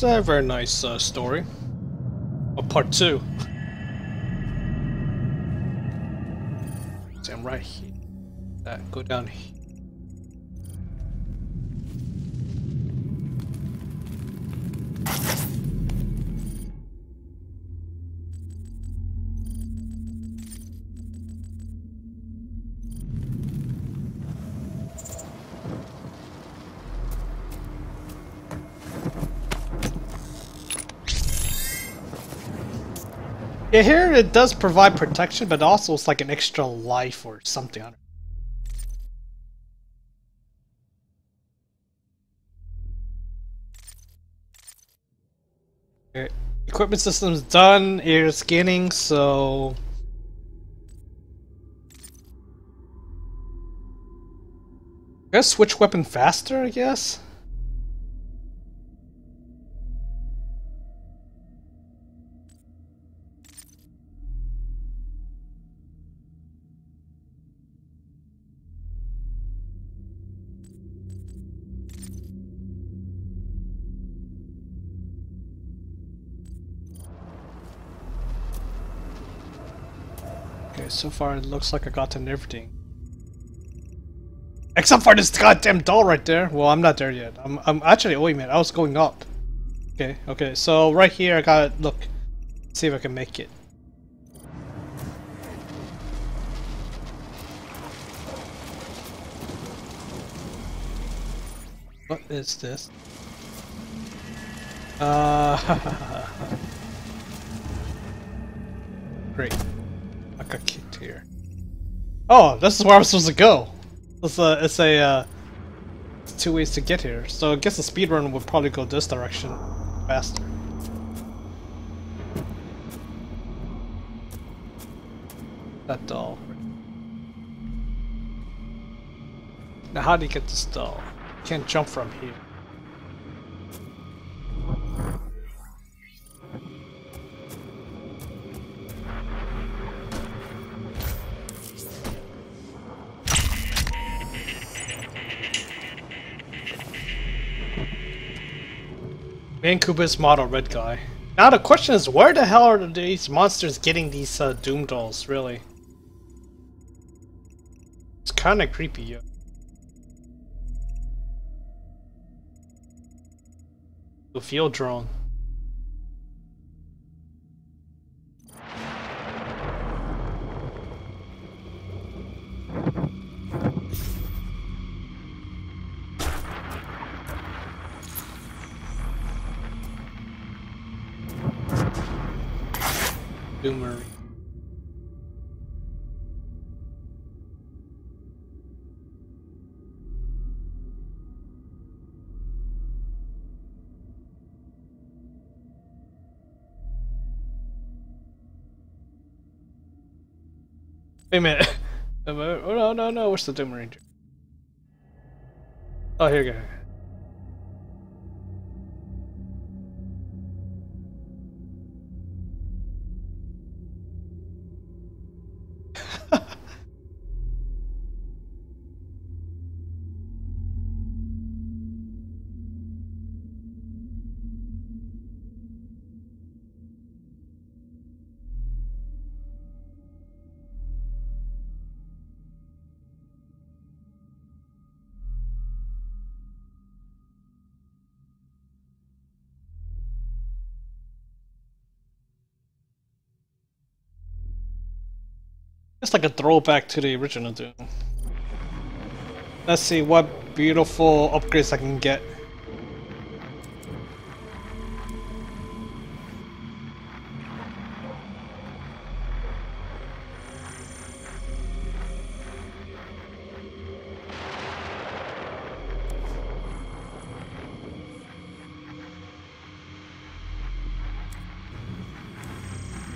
That's a very nice uh, story. A part two. Yeah, here it does provide protection, but also it's like an extra life or something. Okay. Equipment system's done, air scanning, so... I Guess switch weapon faster, I guess? So far it looks like I gotten everything. Except for this goddamn doll right there. Well, I'm not there yet. I'm, I'm actually, oh wait a minute, I was going up. Okay, okay, so right here I gotta, look, see if I can make it. What is this? Uh, great. I got kicked here. Oh, this is where I'm supposed to go. It's a, it's a, uh, it's two ways to get here. So I guess the speedrun would probably go this direction faster. That doll. Now how do you get this doll? You can't jump from here. Vancouver's model red guy. Now the question is, where the hell are these monsters getting these uh, Doom dolls, really? It's kinda creepy, yeah. The field drone. Doomer. Wait a minute. Oh no no no! Where's the Doom Ranger? Oh here you go. It's like a throwback to the original Doom. Let's see what beautiful upgrades I can get.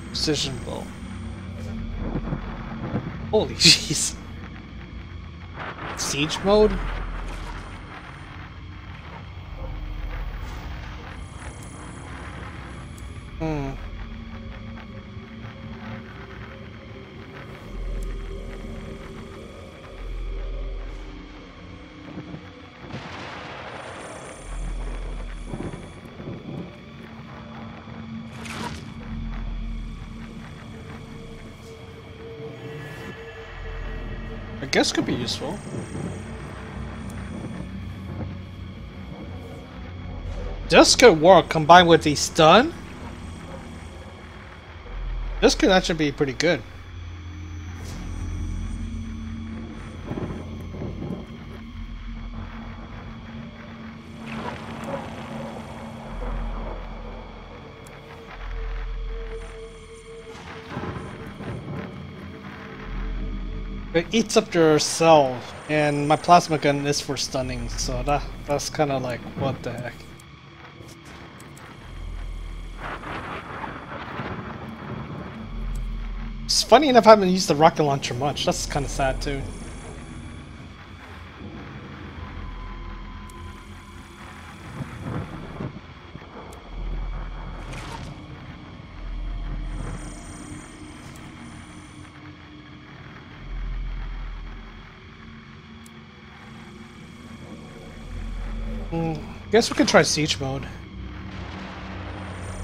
Precision. Holy jeez. Siege mode? Guess could be useful. This could work combined with the stun. This could actually be pretty good. Eats up your cell, and my plasma gun is for stunning, so that that's kind of like what the heck. It's funny enough, I haven't used the rocket launcher much. That's kind of sad too. Guess we can try siege mode.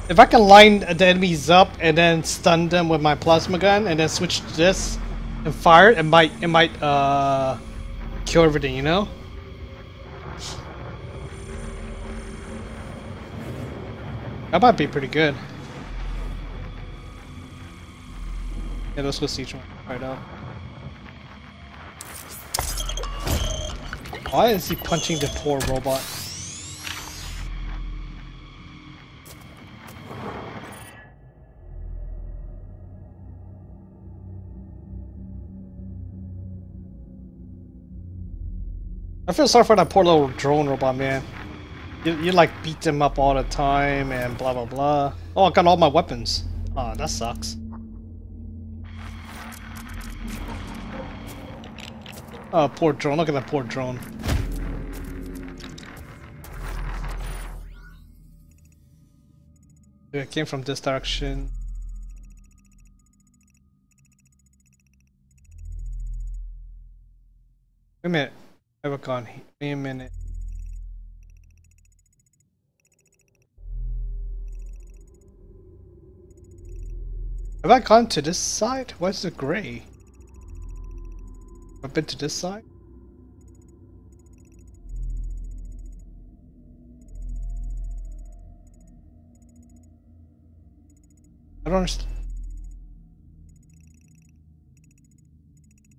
If I can line the enemies up and then stun them with my plasma gun and then switch to this and fire, it might it might uh kill everything, you know? That might be pretty good. Yeah, let's go siege mode right now. Why is he punching the poor robot? Feel sorry for that poor little drone robot, man. You, you like beat them up all the time and blah blah blah. Oh, I got all my weapons. Oh, that sucks. Oh, poor drone. Look at that poor drone. It came from this direction. Wait a minute. Have gone? Wait a minute. Have I gone to this side? Is it gray? I've been to this side? I don't understand.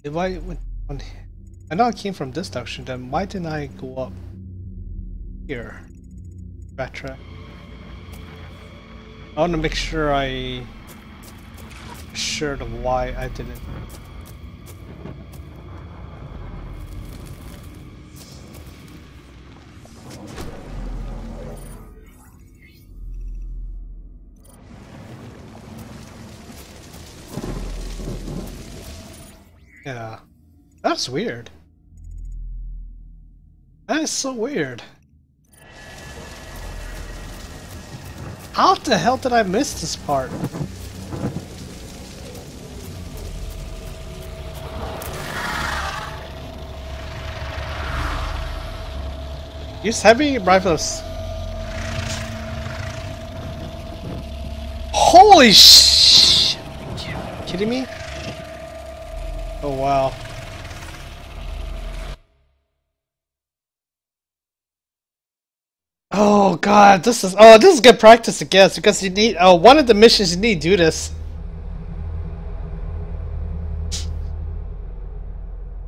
If I went on here. I know I came from this direction, then why didn't I go up here? Backtrack. I want to make sure I sure of why I didn't. Yeah, that's weird. That is so weird. How the hell did I miss this part? Use heavy rifles. Holy sh! Kidding me? Oh wow. Oh god, this is oh this is good practice I guess because you need oh one of the missions you need to do this.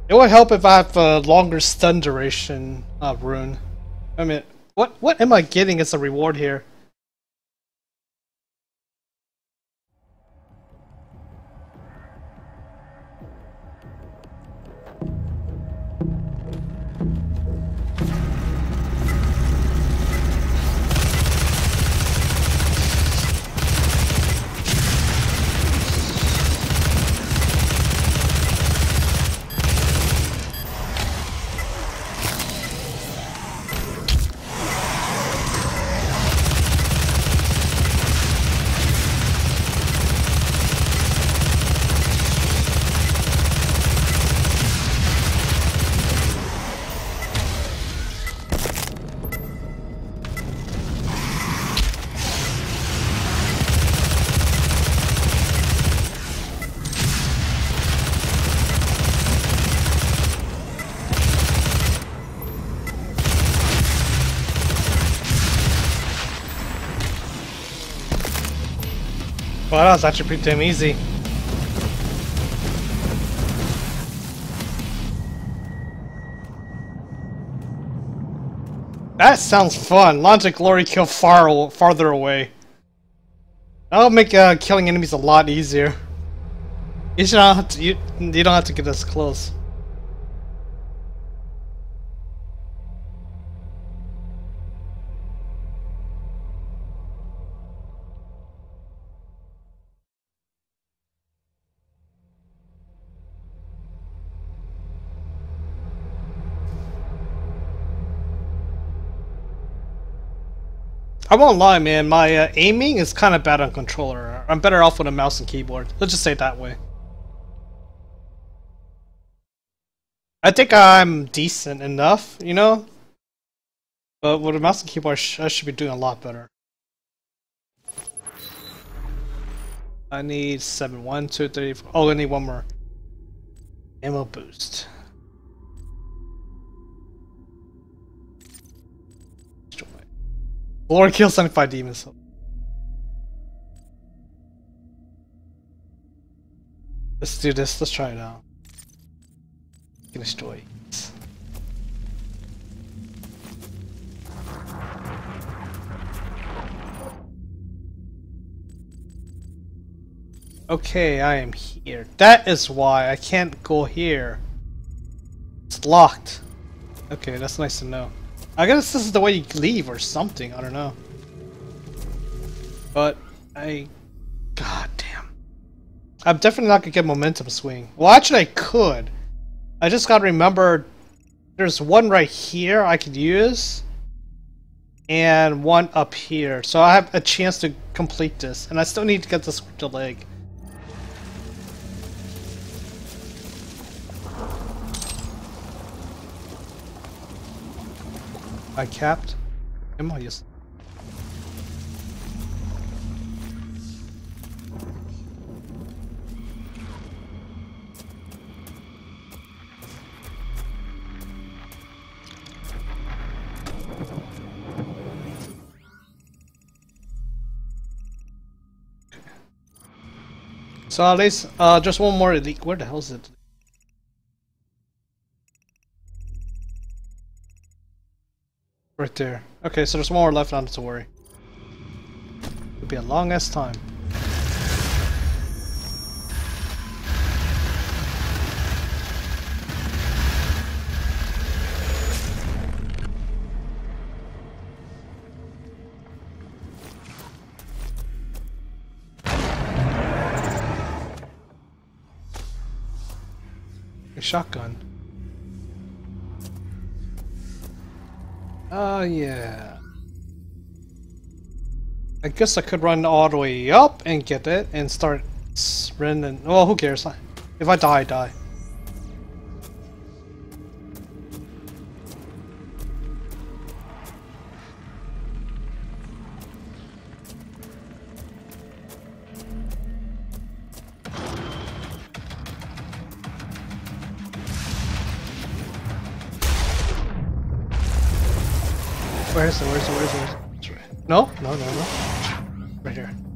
It would help if I have a longer stun duration uh, rune. I mean, what what am I getting as a reward here? Well, that was actually pretty damn easy. That sounds fun. Launch a glory kill far farther away. That'll make uh, killing enemies a lot easier. You should not have to, you, you don't have to get this close. I won't lie, man. My uh, aiming is kind of bad on controller. I'm better off with a mouse and keyboard. Let's just say it that way. I think I'm decent enough, you know? But with a mouse and keyboard, I should be doing a lot better. I need seven. One, two, three. Four. Oh, I need one more. Ammo boost. Glory kill 75 demons. Let's do this. Let's try it out. Destroy. Okay, I am here. That is why I can't go here. It's locked. Okay, that's nice to know. I guess this is the way you leave or something, I don't know. But, I... God damn. I'm definitely not gonna get momentum swing. Well, actually I could. I just gotta remember there's one right here I could use. And one up here. So I have a chance to complete this. And I still need to get this the leg. I capped? Am I just... So at least, uh, just one more elite. Where the hell is it? Right there. Okay, so there's one more left, not to worry. It'll be a long ass time. A shotgun. Oh, yeah. I guess I could run all the way up and get it and start running. Well, who cares? If I die, I die. Where is it? Where is it? Where is it? Where is it? No? No, no, no. Right here.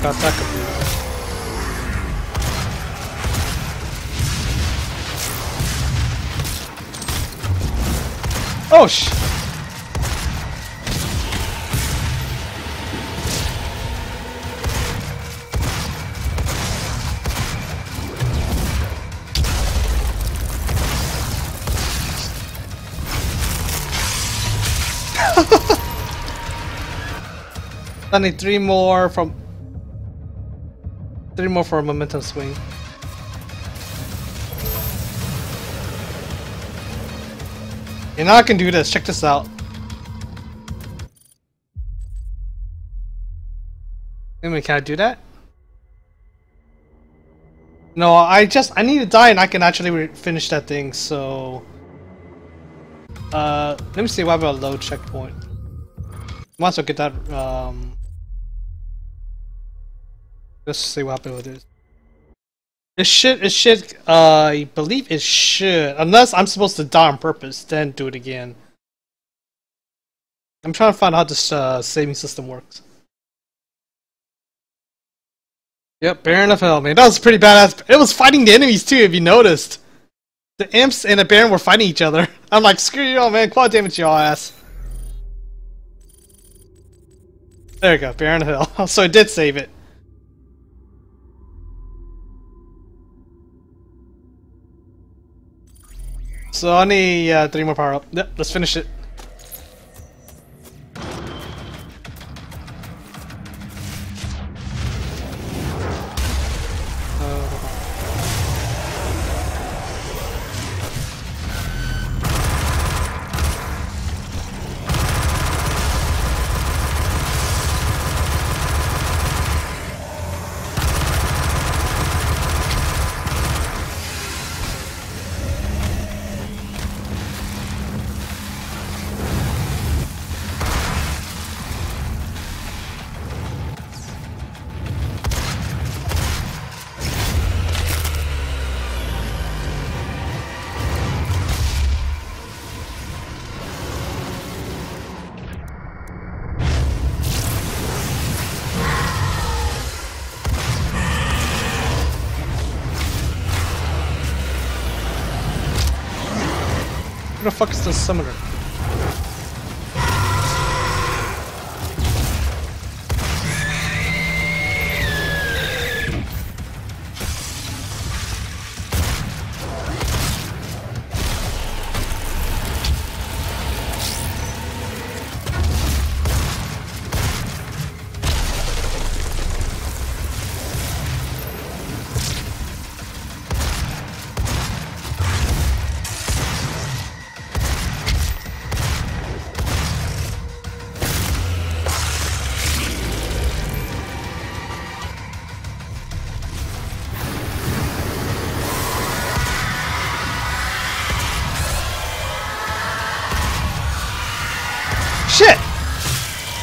Got that completed. Oh sh! I need three more from three more for a momentum swing. And now I can do this. Check this out. Wait a minute, can I do that? No, I just I need to die and I can actually finish that thing. So, uh, let me see. What about a low checkpoint? Might as well get that. Um, let's see what happened with this. It should. It should. Uh, I believe it should. Unless I'm supposed to die on purpose, then do it again. I'm trying to find out how this uh, saving system works. Yep, Baron of Hell, man. That was pretty badass. It was fighting the enemies too, if you noticed. The imps and the Baron were fighting each other. I'm like, screw you all, man. Quad damage your ass. There you go, Baron of Hell. so it did save it. So I need uh, three more power up. Yep, let's finish it. Where the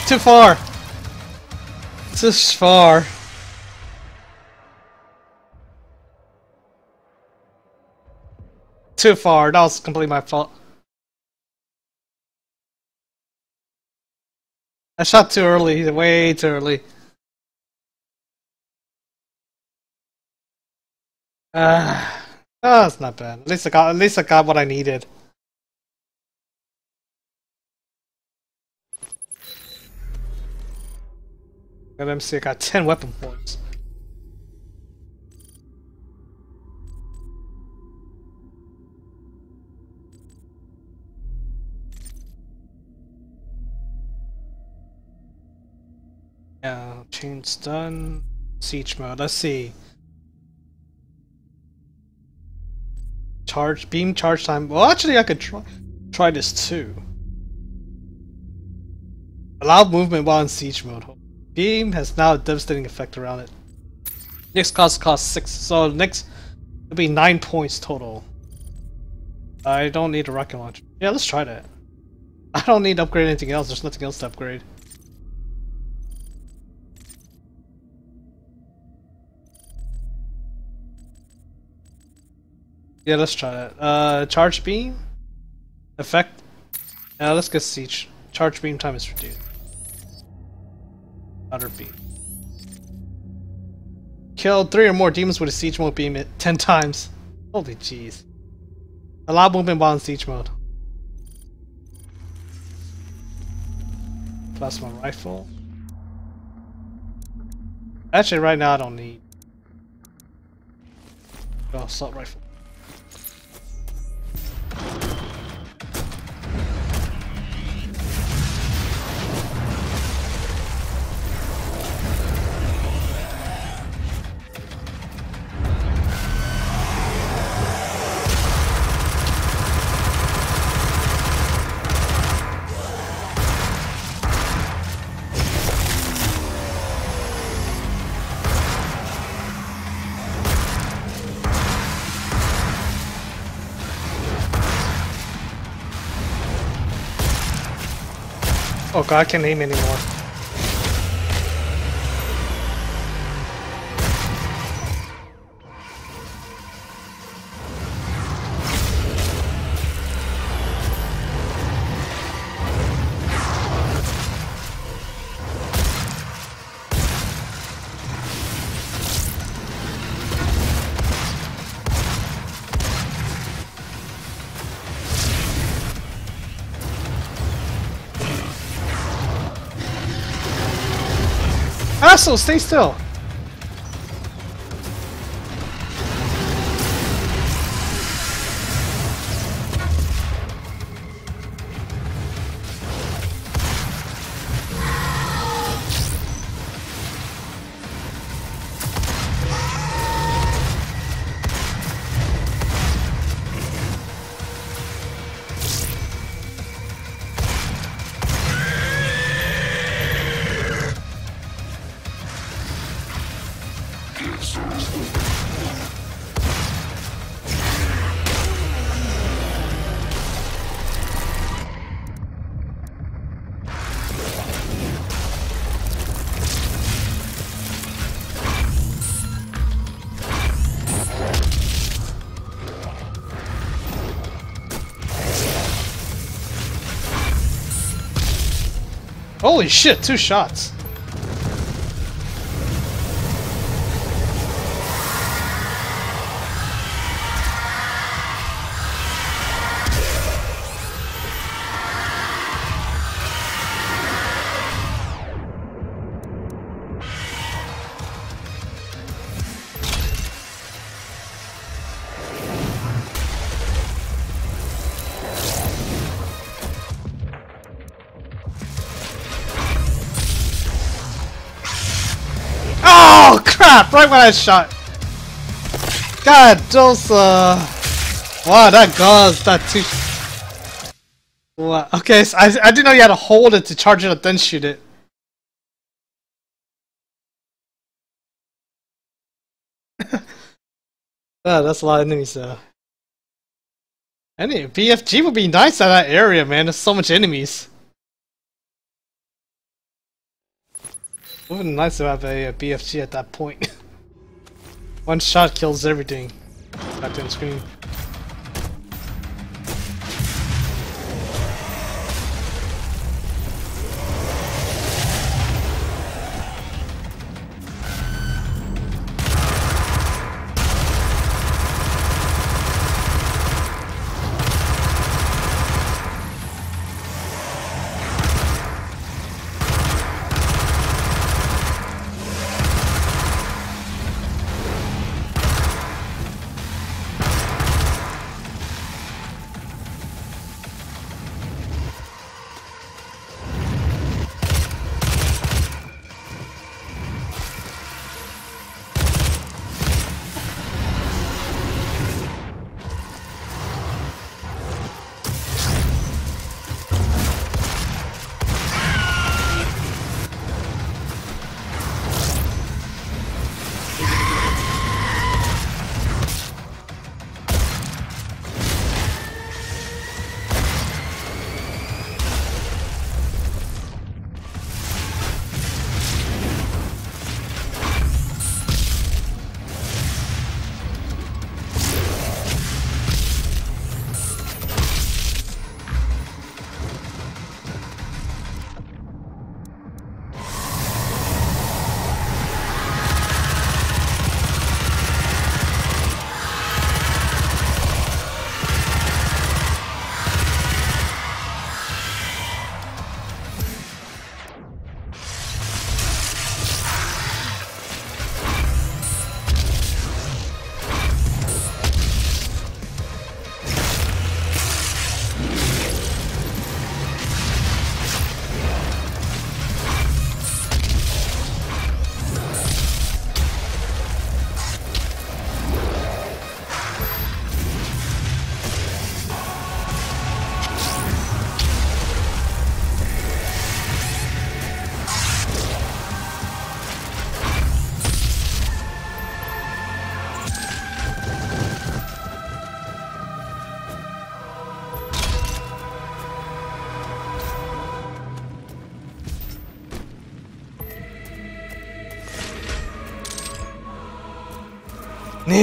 Too far. Too far. Too far. That was completely my fault. I shot too early. Way too early. Ah, oh, that's not bad. At least I got. At least I got what I needed. I got 10 weapon points. Yeah, chain's done. Siege mode, let's see. Charge, beam charge time. Well, actually, I could try, try this too. Allow movement while in siege mode. Beam has now a devastating effect around it. Next cost costs 6, so next it'll be 9 points total. I don't need a rocket launcher. Yeah, let's try that. I don't need to upgrade anything else, there's nothing else to upgrade. Yeah, let's try that. Uh, charge beam? Effect? Yeah, let's get siege. Charge beam time is reduced. Beam. Killed three or more demons with a siege mode beam it ten times. Holy jeez. Allow movement while in siege mode. Plasma rifle. Actually, right now I don't need. Oh, assault rifle. Oh god, I can't aim anymore. Asshole, stay still! Holy shit, two shots. Crap! Right when I shot. God, uh. Wow, that gauze, that too. Wow. Okay, so I I didn't know you had to hold it to charge it up, then shoot it. oh, that's a lot of enemies though. Any BFG would be nice at that area, man. There's so much enemies. It would be nice to have a, a BFG at that point. One shot kills everything. Goddamn screen.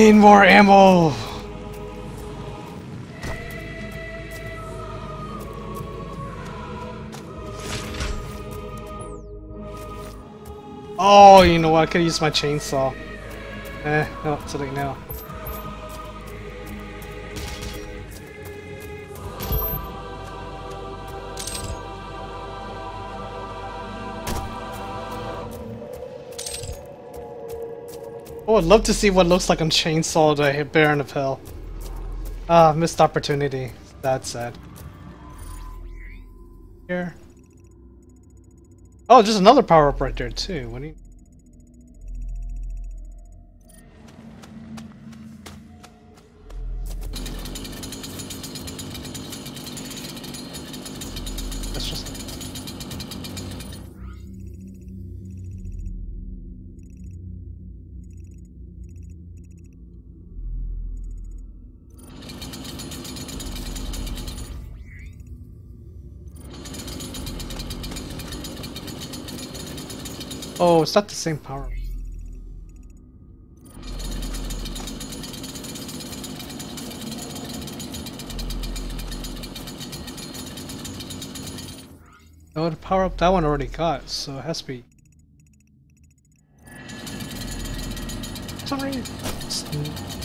Need more ammo! Oh, you know what? I could use my chainsaw. Eh, no, it's like now. Oh, I'd love to see what looks like on Chainsaw the Baron of Hell. Ah, missed opportunity. That's sad. Here. Oh, there's another power up right there too. What do you? It's not the same power. Oh, the power up that one already got, so it has to be. Sorry.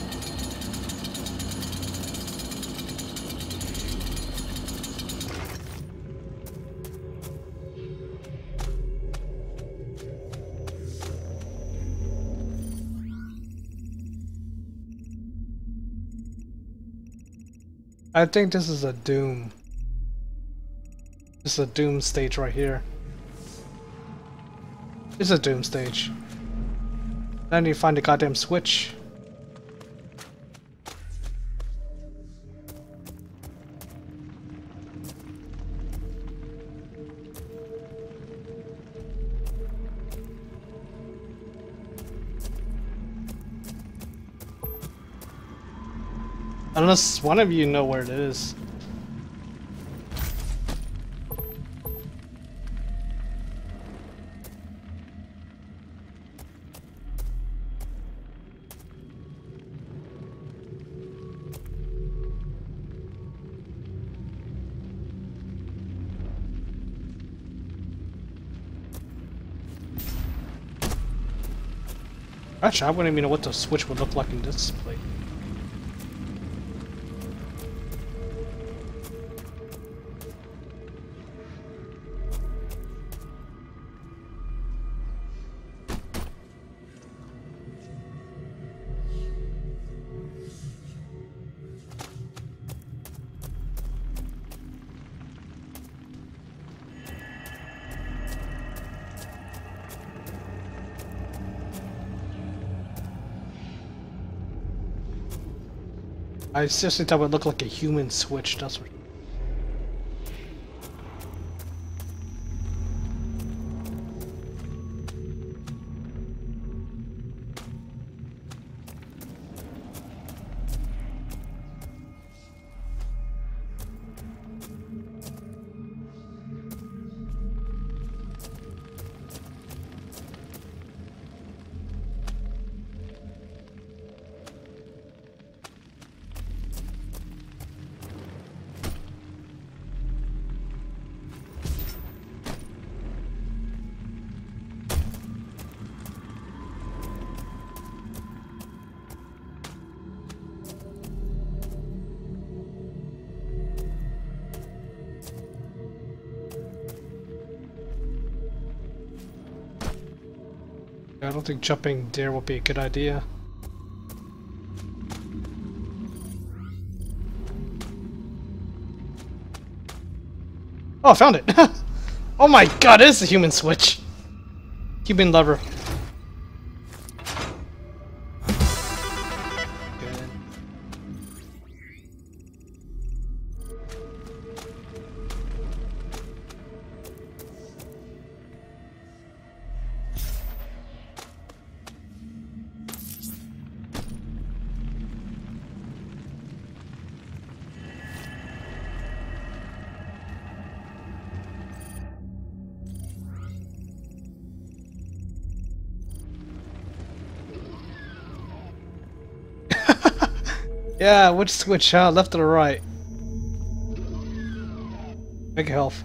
I think this is a Doom. This is a Doom stage right here. Is a Doom stage. Then you find the goddamn switch. Unless one of you know where it is. Actually, I wouldn't even know what the switch would look like in this place. I seriously thought it would look like a human switch, that's what. Think jumping there will be a good idea. Oh, I found it! oh my god, it is a human switch! Human lever. Yeah, which switch, huh? Left or right? Make health.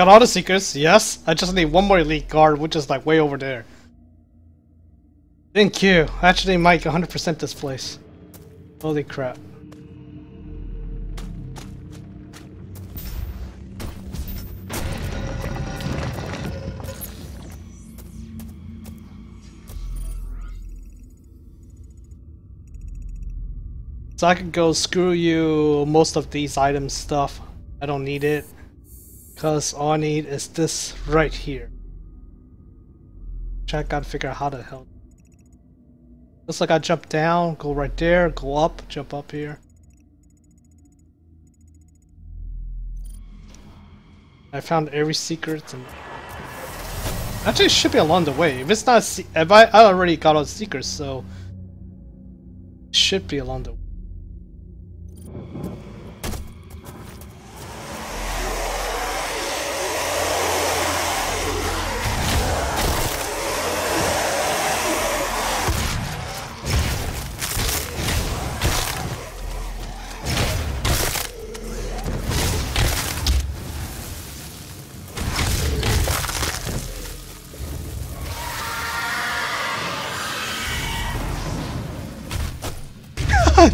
Got all the secrets, yes. I just need one more elite guard, which is like way over there. Thank you. Actually, Mike, 100% this place. Holy crap. So I could go screw you most of these items stuff. I don't need it. Because all I need is this right here. Which I gotta figure out how the hell. Looks like I jump down, go right there, go up, jump up here. I found every secret and actually it should be along the way. If it's not, if I, I already got all the secrets, so it should be along the way.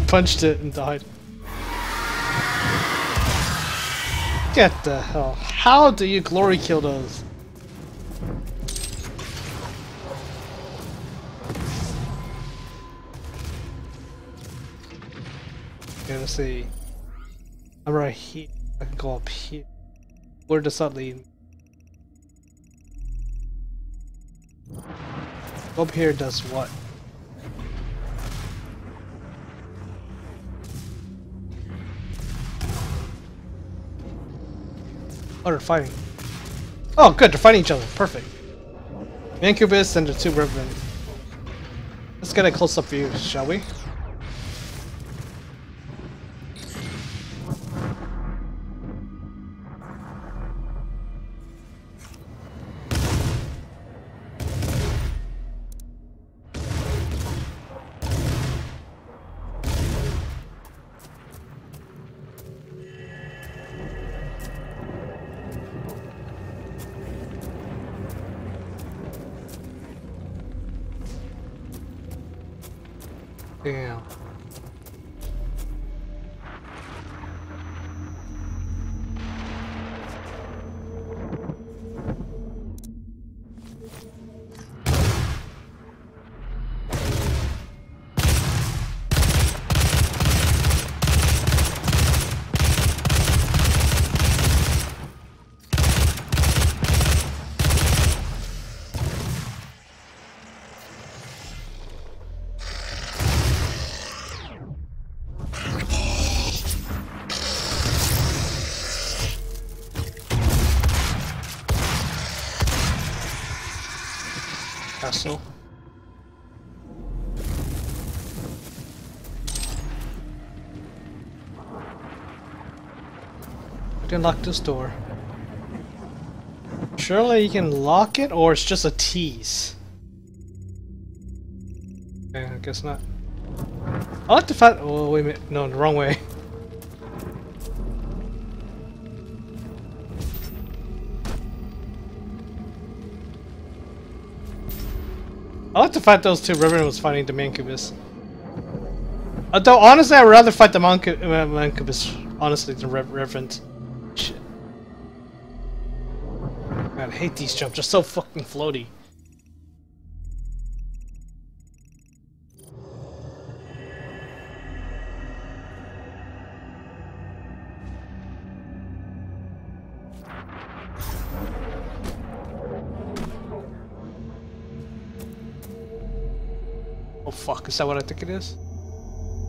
Punched it and died. Get the hell. How do you glory kill those? Okay, let's see. I'm right here. I can go up here. Where does that lead? Up here does what? Oh, they're fighting. Oh, good, they're fighting each other. Perfect. Mancubus and the two Revenant. Let's get a close-up view, shall we? I can lock this door. Surely you can lock it, or it's just a tease. I guess not. I like the fact. Oh wait a minute, no, the wrong way. I like the fact those two Revenant was fighting the Mancubus. Although honestly, I'd rather fight the uh, Mancubus, honestly, than Rev Revenant. hate these jumps, they're so fucking floaty. Oh fuck, is that what I think it is?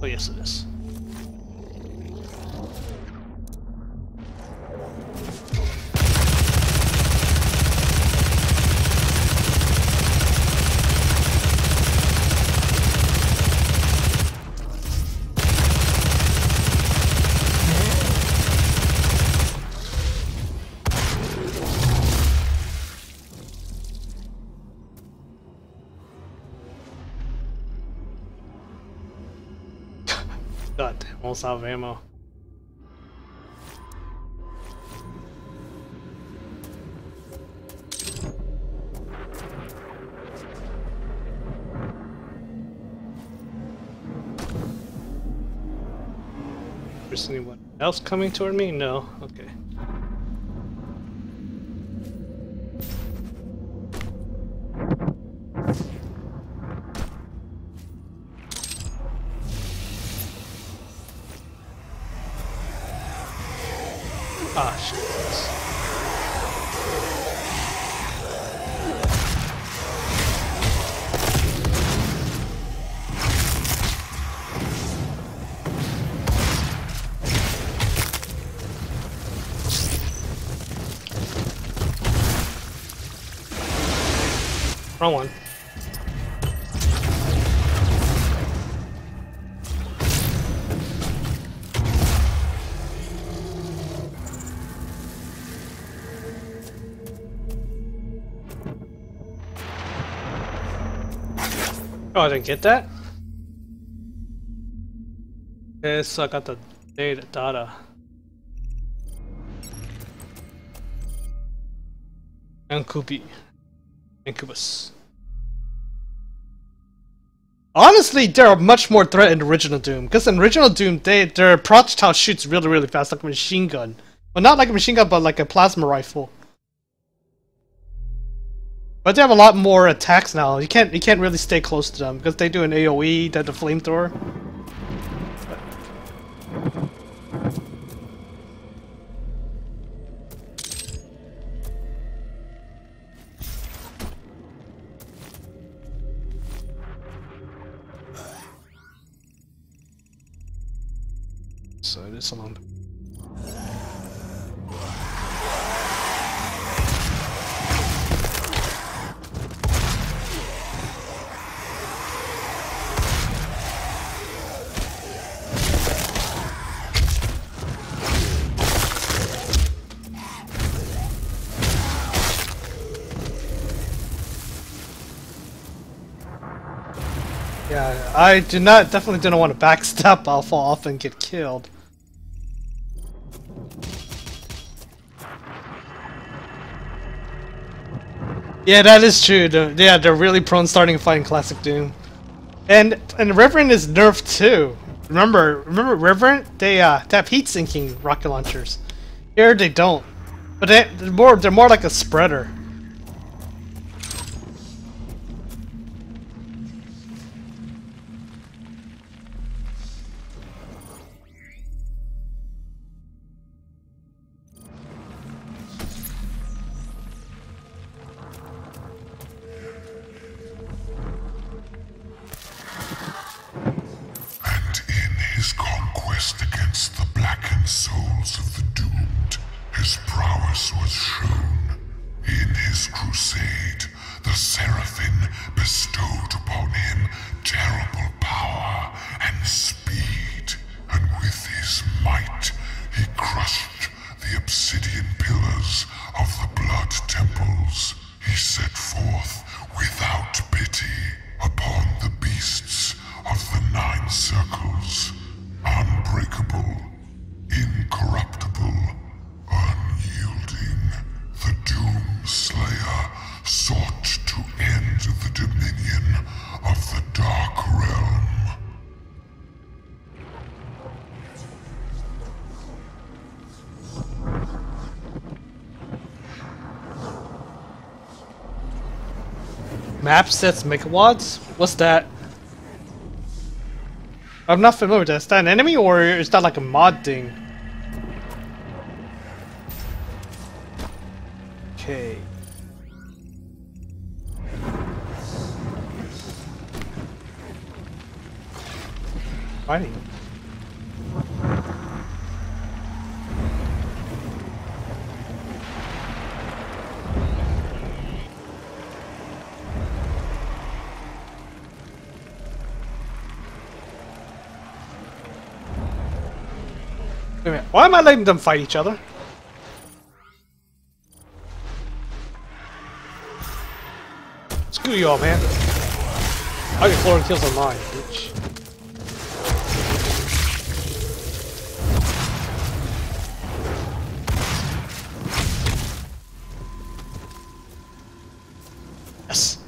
Oh yes it is. Almost out of ammo. Anyone else coming toward me? No. Okay. I get that? Okay, so I got the data. data. Mancubi. Mancubus. Honestly, they're a much more threat in original Doom. Because in original Doom, they their projectile shoots really, really fast, like a machine gun. Well, not like a machine gun, but like a plasma rifle. But they have a lot more attacks now. You can't you can't really stay close to them because they do an AOE, that the flamethrower. So it is along Yeah, I do not definitely didn't want to backstep. I'll fall off and get killed. Yeah, that is true. The- yeah, they're really prone starting a fight in Classic Doom. And and Revenant is nerfed too. Remember, remember Revenant? They uh have heat sinking rocket launchers. Here they don't. But they, they're more they're more like a spreader. Souls of the doomed, his prowess was shown. In his crusade, the Seraphim bestowed upon him terrible power and speed, and with his might he crushed the obsidian pillars of the blood temples. He set forth without pity upon the beasts of the nine circles, unbreakable, incorruptible, unyielding. The Doom Slayer sought to end the dominion of the Dark Realm. Map sets megawads? What's that? I'm not familiar with that. Is that an enemy or is that like a mod thing? Okay. Fighting. Why am I letting them fight each other? Screw you all, man. I your glory kills are mine, bitch. Yes.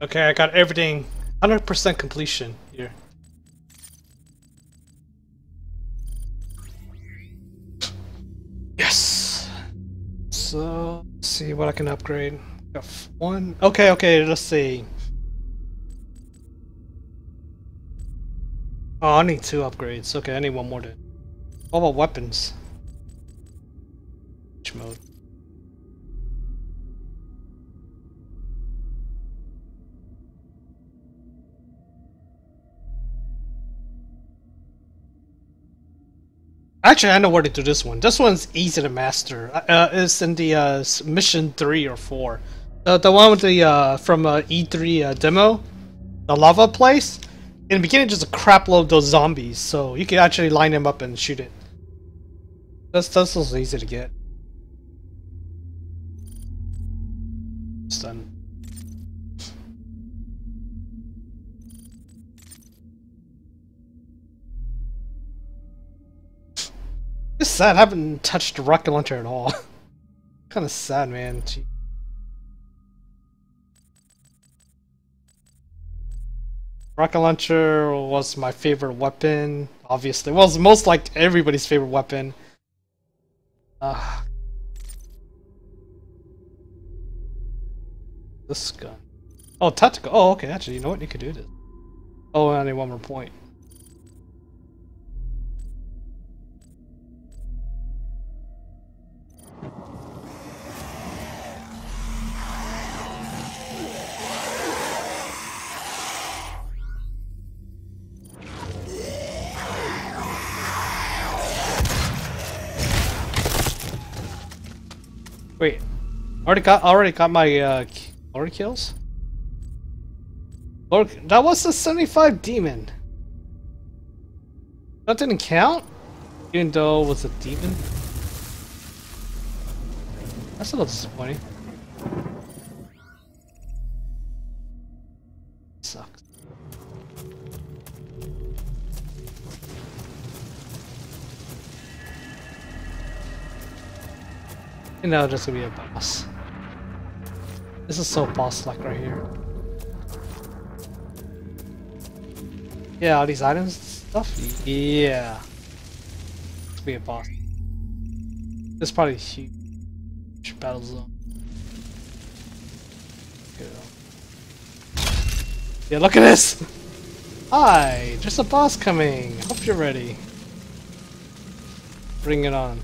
Okay, I got everything 100% completion here. Yes. So, let's see what I can upgrade. Got one. Okay, okay, let's see. Oh, I need two upgrades. Okay, I need one more then. What about weapons? Which mode? Actually, I know where to do this one. This one's easy to master. Uh, uh, it's in the uh, mission three or four. The the one with the uh, from uh, E3 uh, demo, the lava place. In the beginning, just a crap load of those zombies, so you can actually line them up and shoot it. That's that's easy to get. It's Sad. I haven't touched the rocket launcher at all. kind of sad, man. Gee. Rocket launcher was my favorite weapon. Obviously, well, most like everybody's favorite weapon. Uh, this gun. Oh, tactical. Oh, okay. Actually, you know what? You could do this. Oh, I need one more point. Wait, already got already got my uh, glory kills. Lord, that was a seventy-five demon. That didn't count, even though it was a demon. That's a little disappointing. And now there's gonna be a boss. This is so boss-like right here. Yeah, all these items stuff? Yeah. This be a boss. This is probably a huge battle zone. Yeah, look at this! Hi! There's a boss coming! Hope you're ready. Bring it on.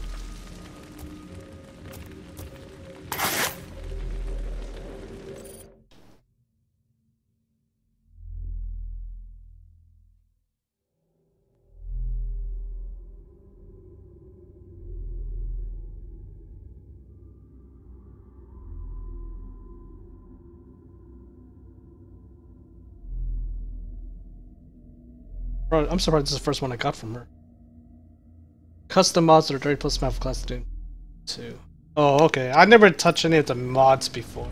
I'm surprised this is the first one I got from her. Custom mods are 30 plus map class Doom 2. Oh, okay. I never touched any of the mods before.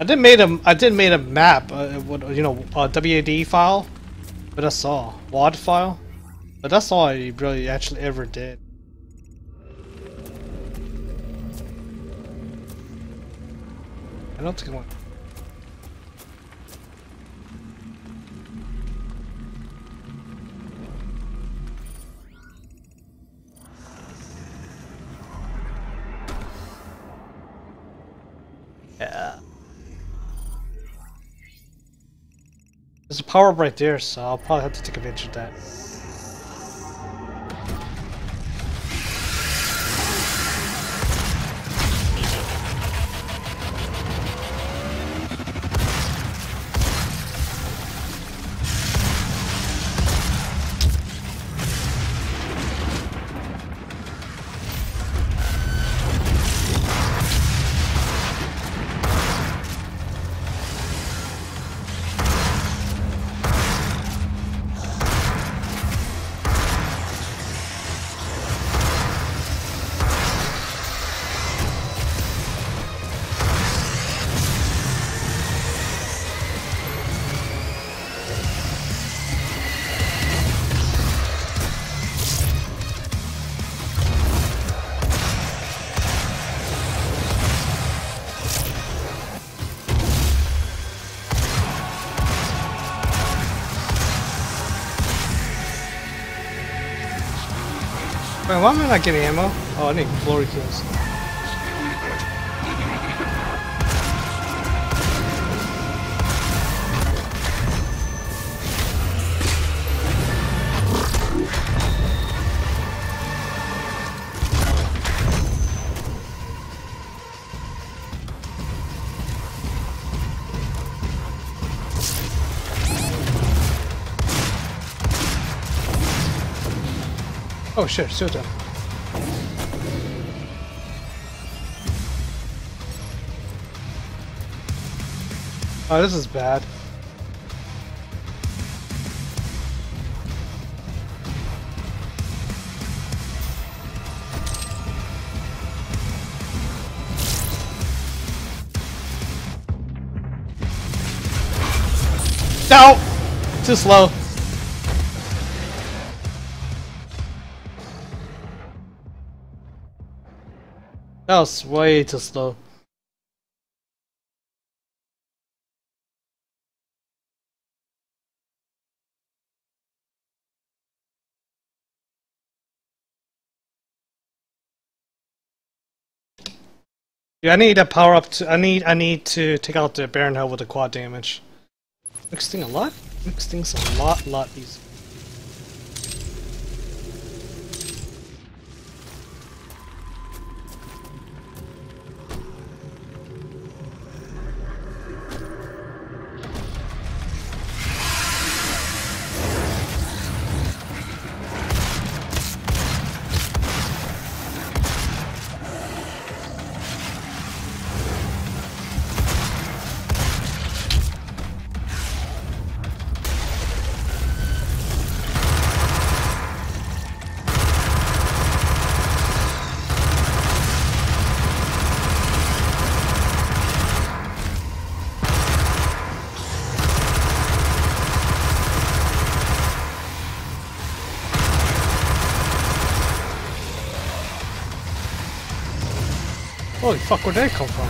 I did made a I did made a map, uh, what you know, a WAD file, but that's all. WAD file, but that's all I really actually ever did. I don't think I want. Yeah. There's a power up right there, so I'll probably have to take advantage of that. Not getting ammo? Oh, I need glory kills. Oh shit, Suda. Oh, this is bad. No! Too slow. That was way too slow. Yeah, I need a power up to. I need. I need to take out the Baron Hell with the quad damage. Makes things a lot. Makes things a lot, lot easier. Holy fuck,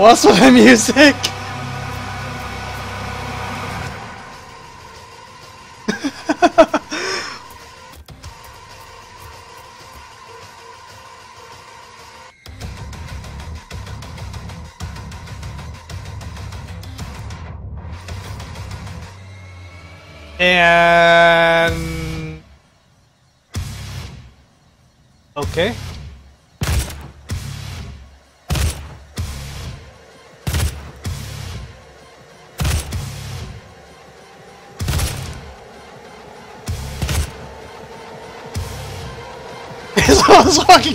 What's with the music?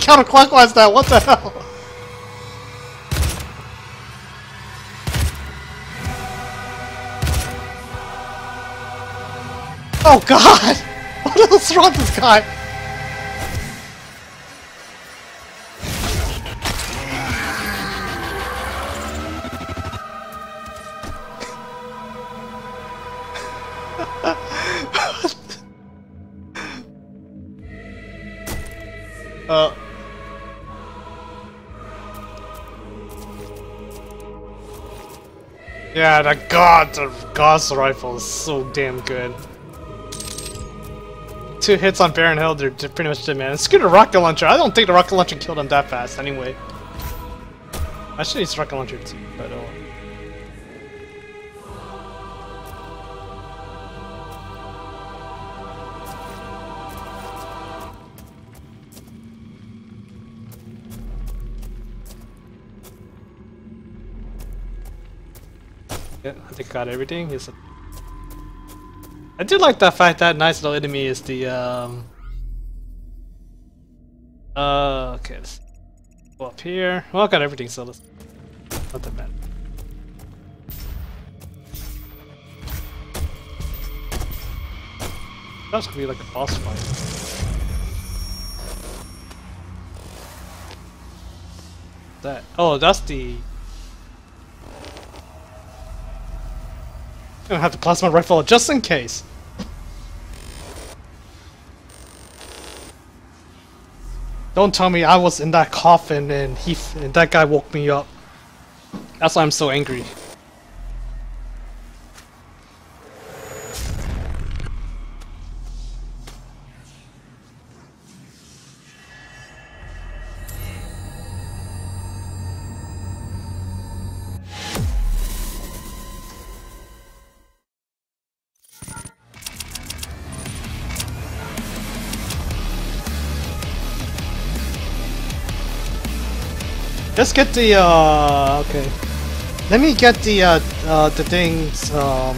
Counterclockwise now, what the hell? Oh god! What else wrong with this guy? Yeah, the god, the Gauss rifle is so damn good. Two hits on Baron Hill, they're, pretty much dead, man. Screw the rocket launcher. I don't think the rocket launcher killed him that fast, anyway. I should use rocket launcher too, but oh. Got everything. He's a I do like the fact that nice little enemy is the um uh okay let's go up here. Well I got everything so let's not that bad. That's gonna be like a boss fight. That oh that's the I'm gonna have the plasma rifle just in case. Don't tell me I was in that coffin and he and that guy woke me up. That's why I'm so angry. Get the uh okay. Let me get the uh uh the things um